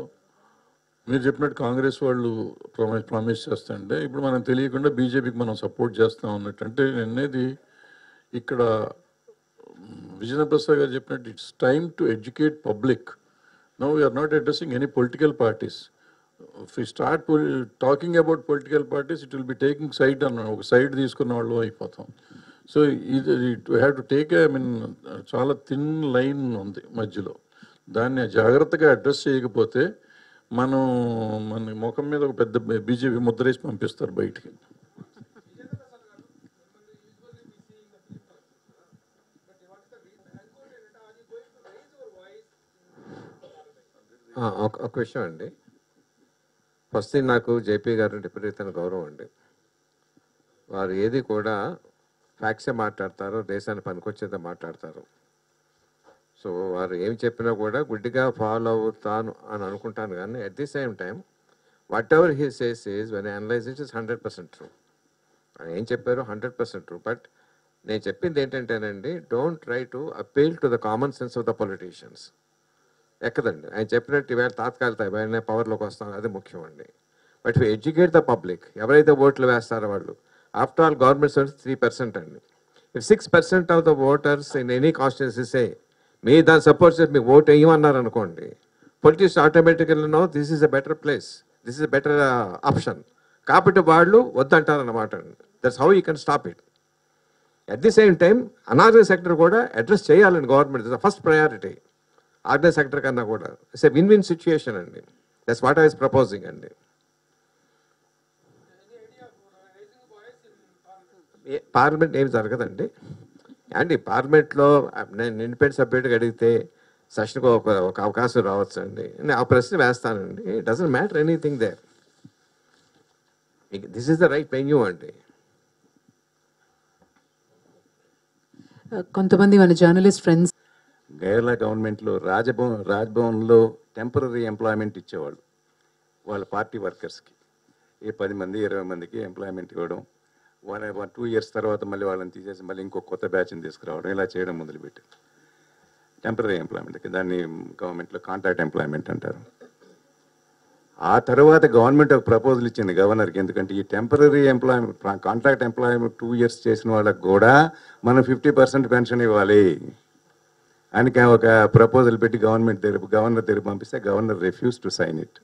మీరు చెప్పినట్టు కాంగ్రెస్ వాళ్ళు ప్రామిస్ ప్రామిస్ చేస్తుంటే ఇప్పుడు మనం తెలియకుండా బీజేపీకి మనం సపోర్ట్ చేస్తాం అన్నట్టు అంటే అనేది ఇక్కడ విజయన ప్రసాద్ గారు చెప్పినట్టు it's time to educate public. No we're not addressing any political parties. If you start talking about political parties it will be taking side అన్న ఒక సైడ్ తీసుకున్న వాళ్ళు అయిపోతాం. సో ఇది have to take I mean చాలా thin line ఉంది మధ్యలో. దాన్ని జాగ్రత్తగా అడ్రస్ చేయకపోతే మనం మన ముఖం మీద ఒక పెద్ద బీజేపీ ముద్రేసి పంపిస్తారు బయటికి. ఒక విషయం అండి. ఫస్ట్ నాకు జేపీ గారు విపరీతమైన గౌరవం అండి. వారు ఏది కూడా ఫ్యాక్సే మాట్లాడతారు దేశాన్ని పనికొచ్చేదో మాట్లాడతారు. సో వారు ఏం చెప్పినా కూడా గుడ్డిగా ఫాలో అవుతాను అని అనుకుంటాను కానీ at the same time whatever he says is when analyse it is hundred percent true ఆయన ఏం చెప్పారు హండ్రెడ్ పర్సెంట్ ట్రూ బట్ నేను చెప్పింది ఏంటంటేనండి don't try to appeal to the common sense of the politicians ఎక్కదండి? ఆయన చెప్పినట్టు ఇవాళ తాత్కాలిక ఇవాళ పవర్లోకి వస్తాం అది ముఖ్యం అండి. బట్ ఎడ్యుకేట్ ద పబ్లిక్ ఎవరైతే ఓట్లు వేస్తారో వాళ్ళు. After all government service three percent అండి. If six percent of the voters in any కాన్స్టిట్యూన్సీసే మీ దాన్ని సపోర్ట్ చేసి మీకు ఓట్ వేయమన్నారు అనుకోండి politics automatically no this is a better place this is a better option కాబట్టి వాళ్ళు వద్దంటారన్నమాట that's how you can stop it at the same time unorganised sector కూడా address చేయాలండి government first priority organise sector కన్నా కూడా. It's a win win situation అండి. That's what I was proposing అండి parliament ఏం జరగదండి. అండి పార్లమెంట్లో నేను ఇండిపెండెంట్ సభ్యుడికి అడిగితే సెషన్కి ఒక ఒక అవకాశం రావచ్చు అండి నేను ఆ ప్రశ్న వేస్తానండి. Doesn't matter anything there this is the right venue అండి. కొంతమంది మన జర్నలిస్ట్ ఫ్రెండ్స్ కేరళ గవర్నమెంట్లో రాజభవన్ రాజ్భవన్లో టెంపరీ ఎంప్లాయ్మెంట్ ఇచ్చేవాళ్ళు వాళ్ళ పార్టీ వర్కర్స్కి ఏ పది మంది ఇరవై మందికి ఎంప్లాయ్మెంట్ ఇవ్వడం వన్ వన్ టూ ఇయర్స్ తర్వాత మళ్ళీ వాళ్ళని తీసేసి మళ్ళీ ఇంకో కొత్త బ్యాచ్ని తీసుకురావడం ఇలా చేయడం మొదలుపెట్టి టెంపరీ ఎంప్లాయ్మెంట్ దాన్ని గవర్నమెంట్లో కాంట్రాక్ట్ ఎంప్లాయ్మెంట్ అంటారు. ఆ తర్వాత గవర్నమెంట్ ఒక ప్రపోజల్ ఇచ్చింది గవర్నర్కి ఎందుకంటే ఈ temporary employment contract employment two years చేసిన వాళ్ళకి కూడా మనం ఫిఫ్టీ పర్సెంట్ పెన్షన్ ఇవ్వాలి. అని ఒక ప్రపోజల్ పెట్టి గవర్నమెంట్ దగ్గర గవర్నర్ దగ్గర పంపిస్తే governor refuse to sign it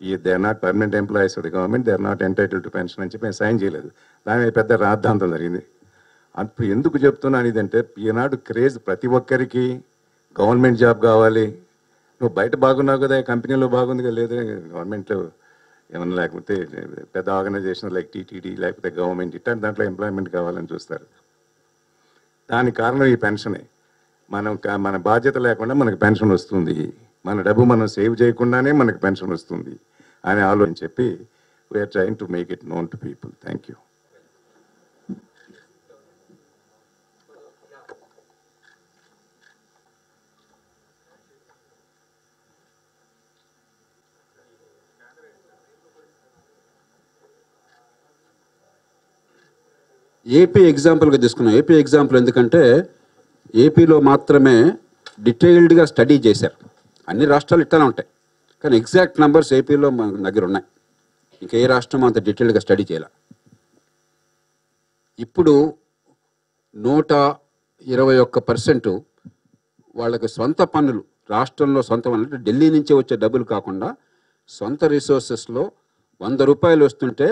ఈ they are not permanent employees of the government they are not entitle to pension అని చెప్పి నేను సైన్ చేయలేదు. దాని మీద పెద్ద రాద్ధాంతం జరిగింది. అప్పుడు ఎందుకు చెప్తున్నాను ఇదంటే ఈనాడు క్రేజ్ ప్రతి ఒక్కరికి గవర్నమెంట్ జాబ్ కావాలి. నువ్వు బయట బాగున్నావు కదా కంపెనీలో బాగుంది కదా లేదు గవర్నమెంట్లో ఏమన్నా లేకపోతే పెద్ద ఆర్గనైజేషన్ లైక్ టీటీడీ లేకపోతే గవర్నమెంట్ ఇట్లాంటి దాంట్లో ఎంప్లాయ్మెంట్ కావాలని చూస్తారు. దానికి కారణం ఈ పెన్షనే మనం మన బాధ్యత లేకుండా మనకు పెన్షన్ వస్తుంది. మన డబ్బు మనం సేవ్ చేయకుండానే మనకు పెన్షన్ వస్తుంది అని ఆలోచన చెప్పి we're trying to make it known to people thank you AP ఎగ్జాంపుల్గా తీసుకున్నాం. ఏపీ ఎగ్జాంపుల్ ఎందుకంటే ఏపీలో మాత్రమే డీటెయిల్డ్గా స్టడీ చేశారు. అన్ని రాష్ట్రాలు ఇట్టానే ఉంటాయి. కానీ ఎగ్జాక్ట్ నెంబర్స్ ఏపీలో మన దగ్గర ఉన్నాయి. ఇంకా ఏ రాష్ట్రం అంత డీటెయిల్గా స్టడీ చేయాల. ఇప్పుడు నూట ఇరవై ఒక్క పర్సెంట్ వాళ్ళకి సొంత పన్నులు రాష్ట్రంలో సొంత పన్నులు అంటే ఢిల్లీ నుంచి వచ్చే డబ్బులు కాకుండా సొంత రిసోర్సెస్లో వంద రూపాయలు వస్తుంటే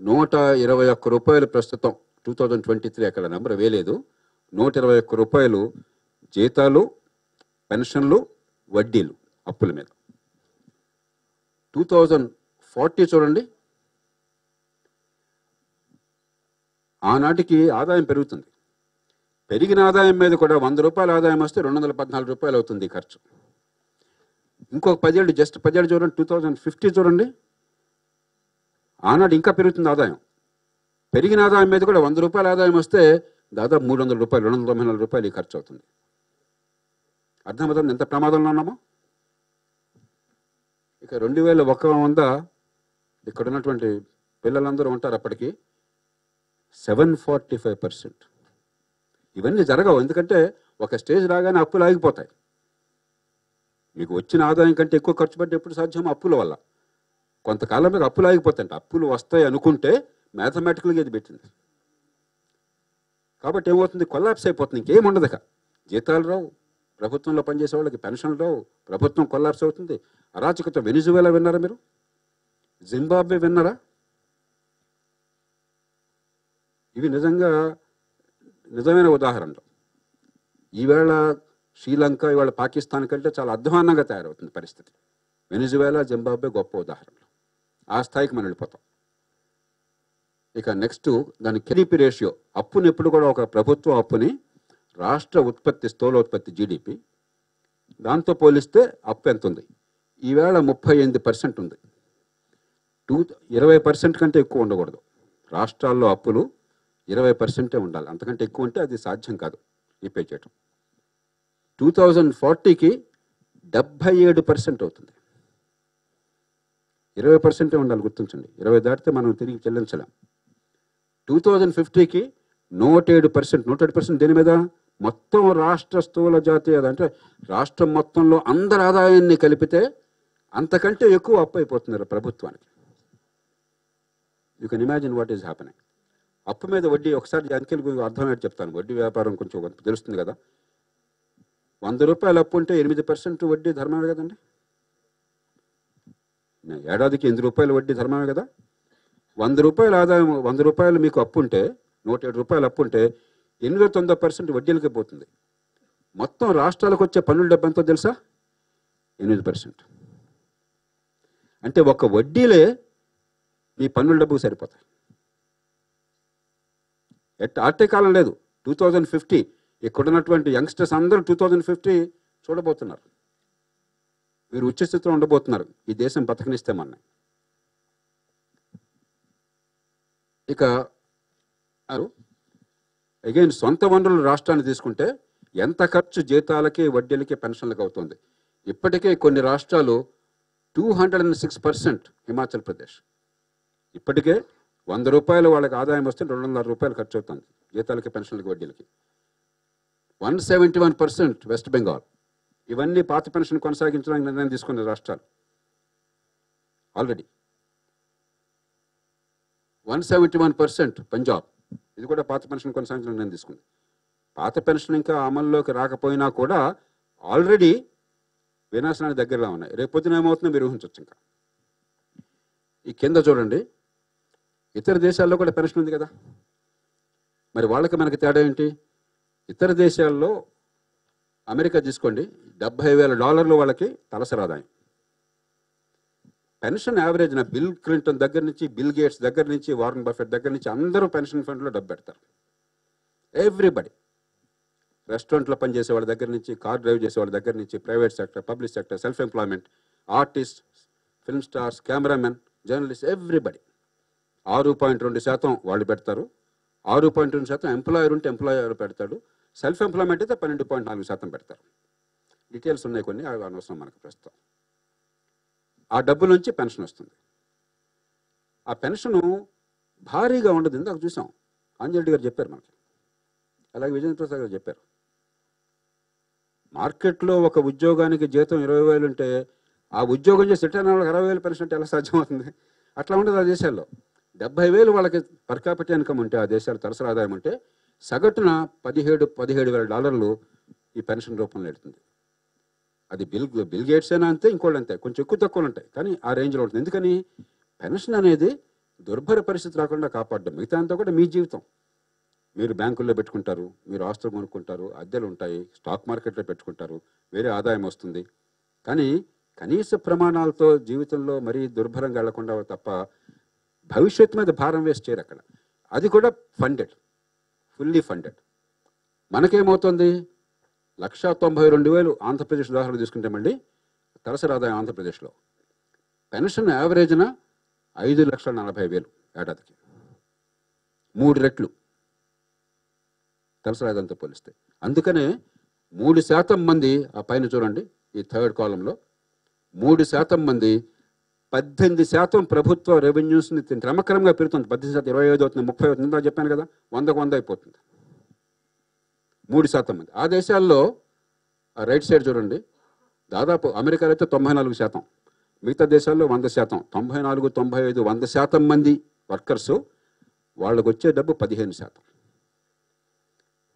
నూట ఇరవై ఒక్క రూపాయలు ప్రస్తుతం టూ థౌజండ్ ట్వంటీ త్రీ అక్కడ నెంబర్ వేయలేదు. నూట ఇరవై ఒక్క రూపాయలు జీతాలు పెన్షన్లు వడ్డీలు అప్పుల మీద. టూ థౌజండ్ ఫార్టీ చూడండి. ఆనాటికి ఆదాయం పెరుగుతుంది. పెరిగిన ఆదాయం మీద కూడా వంద రూపాయల ఆదాయం వస్తే రెండు వందల పద్నాలుగు రూపాయలు అవుతుంది ఖర్చు. ఇంకొక పదేళ్ళు జస్ట్ పదేళ్ళు చూడండి టూ థౌజండ్ ఫిఫ్టీ చూడండి. ఆనాడు ఇంకా పెరుగుతుంది ఆదాయం. పెరిగిన ఆదాయం మీద కూడా వంద రూపాయల ఆదాయం వస్తే దాదాపు మూడు వందల రూపాయలు రెండు వందల తొంభై నాలుగు రూపాయలు ఖర్చు అవుతుంది. అర్థమవుతుంది? ఎంత ప్రమాదంలో ఉన్నామో? ఇక రెండు వేల ఒక వంద ఇక్కడ ఉన్నటువంటి పిల్లలందరూ ఉంటారు అప్పటికి. Seven forty five percent. ఇవన్నీ జరగవు. ఎందుకంటే ఒక స్టేజ్ రాగానే అప్పులు ఆగిపోతాయి. మీకు వచ్చిన ఆదాయం కంటే ఎక్కువ ఖర్చు పెట్టి ఎప్పుడు సాధ్యం? అప్పుల వల్ల. కొంతకాలం మీద అప్పులు ఆగిపోతాయంట. అప్పులు వస్తాయి అనుకుంటే మ్యాథమెటికల్గా ఇది పెట్టింది. కాబట్టి ఏమవుతుంది? కొల్లాప్స్ అయిపోతుంది. ఇంకేం. ఉండదు జీతాలు రావు. ప్రభుత్వంలో పనిచేసే వాళ్ళకి పెన్షన్లు రావు ప్రభుత్వం కొల్లాప్స్ అవుతుంది. అరాచకత వెనిజువేలా విన్నారా మీరు? జింబాబ్వే విన్నారా? ఇవి నిజంగా నిజమైన ఉదాహరణలు. ఈవేళ శ్రీలంక ఇవాళ పాకిస్తాన్ కంటే చాలా అధ్వాన్నంగా తయారవుతుంది పరిస్థితి. వెనిజువేలా జింబాబ్వే గొప్ప ఉదాహరణలు. ఆ స్థాయికి మనం వెళ్ళిపోతాం. ఇక నెక్స్ట్ దాని కెరీపీ రేషియో అప్పుని ఎప్పుడు కూడా ఒక ప్రభుత్వ అప్పుని రాష్ట్ర ఉత్పత్తి స్థూల ఉత్పత్తి జీడిపి దాంతో పోలిస్తే అప్పు ఎంత ఉంది? ఈవేళ ముప్పై ఎనిమిది పర్సెంట్ ఉంది. టూ ఇరవై పర్సెంట్ కంటే ఎక్కువ ఉండకూడదు. రాష్ట్రాల్లో అప్పులు ఇరవై పర్సెంటే ఉండాలి. అంతకంటే ఎక్కువ ఉంటే అది సాధ్యం కాదు. రీపే చేయటం. టూ థౌజండ్ ఫార్టీకి డెబ్భై ఏడు పర్సెంట్ అవుతుంది. ఇరవై పర్సెంటే ఉండాలి గుర్తుంచండి. ఇరవై దాటితే మనం తిరిగి చెల్లించలేం. టూ థౌజండ్ ఫిఫ్టీకి నూట ఏడు పర్సెంట్. నూట ఏడు పర్సెంట్ దేని మీద? మొత్తం రాష్ట్ర స్థూల జాతీయ అంటే రాష్ట్రం మొత్తంలో అందరి ఆదాయాన్ని కలిపితే అంతకంటే ఎక్కువ అప్పు అయిపోతున్నారు ప్రభుత్వానికి. You can imagine what is happening అప్పు మీద వడ్డీ ఒకసారి అంకెల్ గురించి అర్థమయ్యేది చెప్తాను. వడ్డీ వ్యాపారం కొంచెం తెలుస్తుంది కదా. వంద రూపాయలు అప్పు ఉంటే ఎనిమిది పర్సెంట్ వడ్డీ ధర్మమే కదండి. ఏడాదికి ఎనిమిది రూపాయల వడ్డీ ధర్మమే కదా. వంద రూపాయల ఆదాయం వంద రూపాయలు మీకు అప్పు ఉంటే నూట ఏడు రూపాయలు అప్పు ఉంటే ఎనిమిదో తొమ్మిది పర్సెంట్ వడ్డీలకి పోతుంది. మొత్తం రాష్ట్రాలకు వచ్చే పన్నుల డబ్బు ఎంతో తెలుసా? ఎనిమిది పర్సెంట్. అంటే ఒక వడ్డీలే మీ పన్నుల డబ్బు సరిపోతాయి. ఎట్ ఆటే కాలం లేదు. టూ థౌజండ్ ఫిఫ్టీ ఇక్కడ ఉన్నటువంటి యంగ్స్టర్స్ అందరూ టూ థౌజండ్ ఫిఫ్టీ చూడబోతున్నారు. వీరు ఉచ్చస్థితిలో ఉండబోతున్నారు. ఈ దేశం బతకనిస్తే ఇక అగైన్ సొంత వనరులు రాష్ట్రాన్ని తీసుకుంటే ఎంత ఖర్చు జీతాలకి వడ్డీలకి పెన్షన్లకు అవుతుంది? ఇప్పటికే కొన్ని రాష్ట్రాలు two hundred and six percent Himachal Pradesh. ఇప్పటికే వంద రూపాయలు వాళ్ళకి ఆదాయం వస్తే రెండు వందల రూపాయలు ఖర్చు అవుతుంది జీతాలకి పెన్షన్లకి వడ్డీలకి. One seventy one percent West Bengal ఇవన్నీ పాత పెన్షన్ కొనసాగించడానికి నిర్ణయం తీసుకున్న రాష్ట్రాలు. Already one seventy one percent Punjab ఇది కూడా పాత పెన్షన్ కొనసాగించడం నిర్ణయం తీసుకుంది. పాత పెన్షన్ ఇంకా అమల్లోకి రాకపోయినా కూడా ఆల్రెడీ వినాశనానికి దగ్గరలో ఉన్నాయి. రేపు పొద్దున ఏమవుతుందో మీరు ఊహించవచ్చు ఇంకా. ఈ కింద చూడండి. ఇతర దేశాల్లో కూడా పెన్షన్ ఉంది కదా. మరి వాళ్ళకి మనకి తేడా ఏంటి? ఇతర దేశాల్లో అమెరికా తీసుకోండి. డెబ్బై వేల డాలర్లు వాళ్ళకి తలసరి ఆదాయం పెన్షన్ యావరేజ్ నా బిల్ క్లింటన్ దగ్గర నుంచి బిల్ గేట్స్ దగ్గర నుంచి వారన్ బఫెట్ దగ్గర నుంచి అందరూ పెన్షన్ ఫండ్లో డబ్బు పెడతారు. ఎవ్రీబడి. రెస్టారెంట్లో పనిచేసే వాళ్ళ దగ్గర నుంచి కార్ డ్రైవ్ చేసే వాళ్ళ దగ్గర నుంచి private sector public sector self employment artist film stars cameramen journalist everybody. ఆరు పాయింట్ రెండు శాతం వాళ్ళు పెడతారు. ఆరు పాయింట్ రెండు శాతం ఎంప్లాయర్ ఉంటే ఎంప్లాయర్ పెడతాడు. సెల్ఫ్ ఎంప్లాయ్మెంట్ అయితే పన్నెండు పాయింట్ నాలుగు శాతం పెడతారు. డీటెయిల్స్ ఉన్నాయి కొన్ని అవి అనవసరం మనకు ప్రస్తుతం. ఆ డబ్బు నుంచి పెన్షన్ వస్తుంది. ఆ పెన్షను భారీగా ఉండదు. ఇందాక చూసాం. అంజరెడ్డి గారు చెప్పారు మనకి. అలాగే విజయ ప్రసాద్ గారు చెప్పారు. మార్కెట్లో ఒక ఉద్యోగానికి జీతం ఇరవై వేలు ఉంటే ఆ ఉద్యోగం చేసి రిటర్న్ వాళ్ళకి అరవై వేలు పెన్షన్ అంటే ఎలా సాధ్యమవుతుంది? అట్లా ఉండదు ఆ దేశాల్లో. డెబ్బై వేలు వాళ్ళకి పర్ క్యాపిటల్ ఇన్కమ్ ఉంటే ఆ దేశాల తరసరి ఆదాయం ఉంటే సగటున పదిహేడు పదిహేడు వేల డాలర్లు ఈ పెన్షన్ రూపంలో వెళ్తుంది అది బిల్ బిల్ గేట్స్ అయినా అంతే ఇంకోళ్ళు అంతే కొంచెం ఎక్కువ తక్కువలు ఉంటాయి కానీ ఆ రేంజ్లో ఉంటుంది. ఎందుకని? పెన్షన్ అనేది దుర్భర పరిస్థితి రాకుండా కాపాడడం. మిగతా అంతా కూడా మీ జీవితం. మీరు బ్యాంకుల్లో పెట్టుకుంటారు మీరు ఆస్తులు కొనుక్కుంటారు అద్దెలు ఉంటాయి స్టాక్ మార్కెట్లో పెట్టుకుంటారు వేరే ఆదాయం వస్తుంది. కానీ కనీస ప్రమాణాలతో జీవితంలో మరీ దుర్భరంగా వెళ్ళకుండా తప్ప భవిష్యత్తు మీద భారం వేసి చేయరు అక్కడ. అది కూడా ఫండెడ్ ఫుల్లీ ఫండెడ్ మనకేమవుతుంది? లక్ష తొంభై రెండు వేలు ఆంధ్రప్రదేశ్ ఉదాహరణ తీసుకుంటే మళ్ళీ తలసరి ఆదాయం ఆంధ్రప్రదేశ్లో. పెన్షన్ యావరేజ్న ఐదు లక్షల నలభై వేలు ఏడాదికి. మూడు రెట్లు తలసరి ఆదాయంతో పోలిస్తే. అందుకనే మూడు శాతం మంది ఆ పైన చూడండి ఈ థర్డ్ కాలంలో మూడు శాతం మంది పద్దెనిమిది శాతం ప్రభుత్వ రెవెన్యూస్ని క్రమక్రమంగా పెరుగుతుంది. పద్దెనిమిది శాతం ఇరవై ఐదు అవుతుంది ముప్పై అవుతుంది చెప్పాను కదా వందకు వంద అయిపోతుంది. మూడు శాతం మంది ఆ దేశాల్లో రైట్ సైడ్ చూడండి దాదాపు అమెరికాలో అయితే తొంభై నాలుగు శాతం. మిగతా దేశాల్లో వంద శాతం. తొంభై నాలుగు తొంభై ఐదు వంద శాతం మంది వర్కర్స్ వాళ్ళకు వచ్చే డబ్బు పదిహేను శాతం.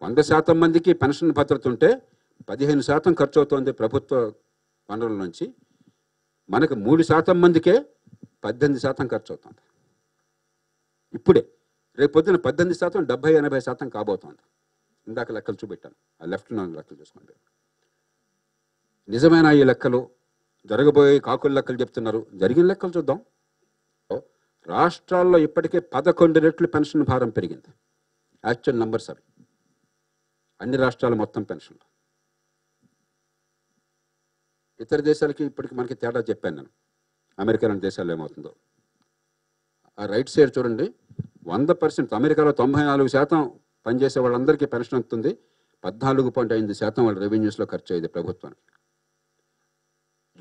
వంద శాతం మందికి పెన్షన్ భద్రత ఉంటే పదిహేను శాతం ఖర్చు అవుతోంది ప్రభుత్వ వనరుల నుంచి. మనకు మూడు శాతం మందికే పద్దెనిమిది శాతం ఖర్చు అవుతుంది ఇప్పుడే రేపు పొద్దున పద్దెనిమిది శాతం డెబ్బై ఎనభై శాతం కాబోతోంది. ఇందాక లెక్కలు చూపెట్టాను. ఆ లెఫ్ట్ నాన్ లెక్కలు చూసుకోండి. నిజమైన ఈ లెక్కలు జరగబోయే కాకుల లెక్కలు చెప్తున్నారు. జరిగిన లెక్కలు చూద్దాం. రాష్ట్రాల్లో ఇప్పటికే పదకొండు రెట్లు పెన్షన్ భారం పెరిగింది. యాక్చువల్ నంబర్స్ అవి. అన్ని రాష్ట్రాల మొత్తం పెన్షన్లు ఇతర దేశాలకి ఇప్పటికి మనకి తేడా చెప్పాను నేను. అమెరికా లాంటి దేశాల్లో ఏమవుతుందో. ఆ రైట్ సైడ్ చూడండి. వంద పర్సెంట్. అమెరికాలో తొంభై నాలుగు శాతం పనిచేసే వాళ్ళందరికీ పెన్షన్ అందుతుంది పద్నాలుగు పాయింట్ ఐదు శాతం వాళ్ళ రెవెన్యూస్లో ఖర్చు అయ్యేది ప్రభుత్వానికి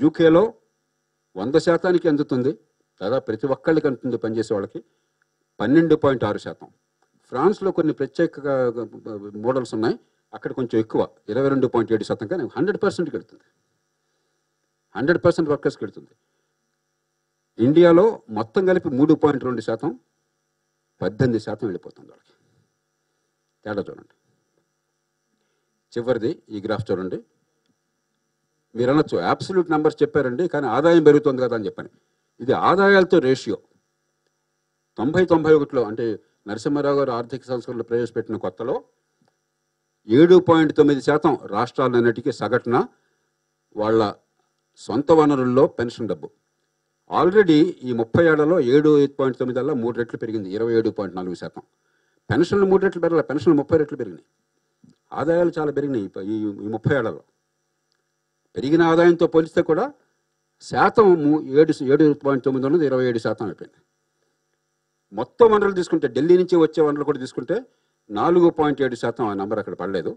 యూకేలో వంద శాతానికి అందుతుంది. దాదాపు ప్రతి ఒక్కళ్ళకి అందుతుంది పనిచేసే వాళ్ళకి. పన్నెండు పాయింట్ ఆరు శాతం. ఫ్రాన్స్లో కొన్ని ప్రత్యేక మోడల్స్ ఉన్నాయి. అక్కడ కొంచెం ఎక్కువ. ఇరవై రెండు పాయింట్ ఏడు శాతం కానీ హండ్రెడ్ పర్సెంట్కి వెళ్తుంది. హండ్రెడ్ పర్సెంట్ వర్కర్స్కి వెళ్తుంది. ఇండియాలో మొత్తం కలిపి మూడు పాయింట్ రెండు శాతం పద్దెనిమిది శాతం వెళ్ళిపోతుంది వాళ్ళకి. తేడా చూడండి. చివరిది ఈ గ్రాఫ్ చూడండి. మీరు అనొచ్చు అబ్సల్యూట్ నెంబర్స్ చెప్పారండి కానీ ఆదాయం పెరుగుతుంది కదా అని చెప్పని. ఇది ఆదాయాలతో రేషియో తొంభై తొంభై ఒకటిలో అంటే నరసింహారావు గారు ఆర్థిక సంస్కరణలు ప్రవేశపెట్టిన కొత్తలో ఏడు పాయింట్ తొమ్మిది శాతం రాష్ట్రాలన్నిటికీ సగటున వాళ్ళ సొంత వనరుల్లో పెన్షన్ డబ్బు. ఆల్రెడీ ఈ ముప్పై ఏళ్ళలో ఏడు ఎయిట్ పాయింట్ తొమ్మిది అలా మూడు రెట్లు పెరిగింది ఇరవై ఏడు పాయింట్ నాలుగు శాతం. పెన్షన్లు మూడు రెట్లు పెరగలే పెన్షన్లు ముప్పై రెట్లు పెరిగినాయి. ఆదాయాలు చాలా పెరిగినాయి ఈ ఈ ముప్పై ఏళ్ళలో. పెరిగిన ఆదాయంతో పోలిస్తే కూడా శాతం ఏడు ఏడు పాయింట్ తొమ్మిది ఉన్నది ఇరవై ఏడు శాతం అయిపోయింది. మొత్తం వనరులు తీసుకుంటే ఢిల్లీ నుంచి వచ్చే వనరులు కూడా తీసుకుంటే నాలుగు పాయింట్ ఏడు శాతం ఆ నెంబర్ అక్కడ పడలేదు.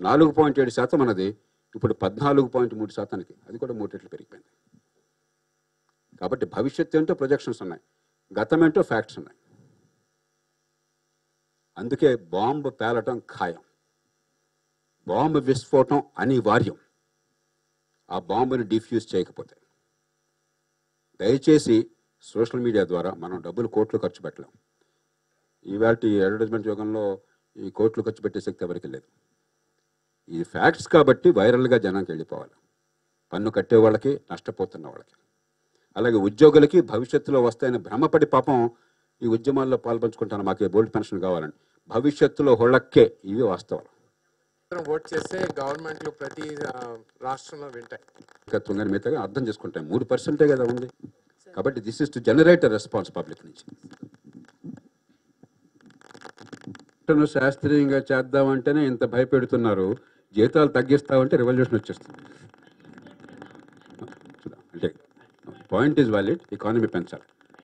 నాలుగు పాయింట్ ఏడు శాతం అన్నది ఇప్పుడు పద్నాలుగు పాయింట్ మూడు శాతానికి అది కూడా మూడు రెట్లు పెరిగిపోయింది. కాబట్టి భవిష్యత్తు ఏంటో ప్రొజెక్షన్స్ ఉన్నాయి. గతం ఏంటో ఫ్యాక్ట్స్ ఉన్నాయి. అందుకే బాంబు పేలటం ఖాయం. బాంబు విస్ఫోటం అనివార్యం. ఆ బాంబుని డిఫ్యూజ్ చేయకపోతే. దయచేసి సోషల్ మీడియా ద్వారా మనం డబ్బులు కోట్లు ఖర్చు పెట్టలేం. ఈవేళ అడ్వర్టైజ్మెంట్ యుగంలో ఈ కోట్లు ఖర్చు పెట్టే శక్తి ఎవరికి లేదు. ఈ ఫ్యాక్ట్స్ కాబట్టి వైరల్గా జనానికి వెళ్ళిపోవాలి. పన్ను కట్టే వాళ్ళకి నష్టపోతున్న వాళ్ళకి. అలాగే ఉద్యోగులకి భవిష్యత్తులో వస్తాయని భ్రమపడి పాపం ఈ ఉద్యమాల్లో పాల్పంచుకుంటాను. మాకు బోల్డ్ పెన్షన్ కావాలని భవిష్యత్తులో హొళ్ళక్కే ఇవి వాస్తవాలు ఓట్ చేస్తే గవర్నమెంట్లు ప్రతి రాష్ట్రంలో వింటాయి. కానీ మిగతా అర్థం చేసుకుంటాం మూడు పర్సెంటే కదా ఉంది. కాబట్టి this is to generate response public నుంచి. శాస్త్రీయంగా చేద్దామంటేనే ఇంత భయపెడుతున్నారు. జీతాలు తగ్గిస్తామంటే రెవల్యూషన్ వచ్చేస్తుంది. అంటే పాయింట్ ఈజ్ వ్యాలిడ్ ఎకానమీ పెంచాలి.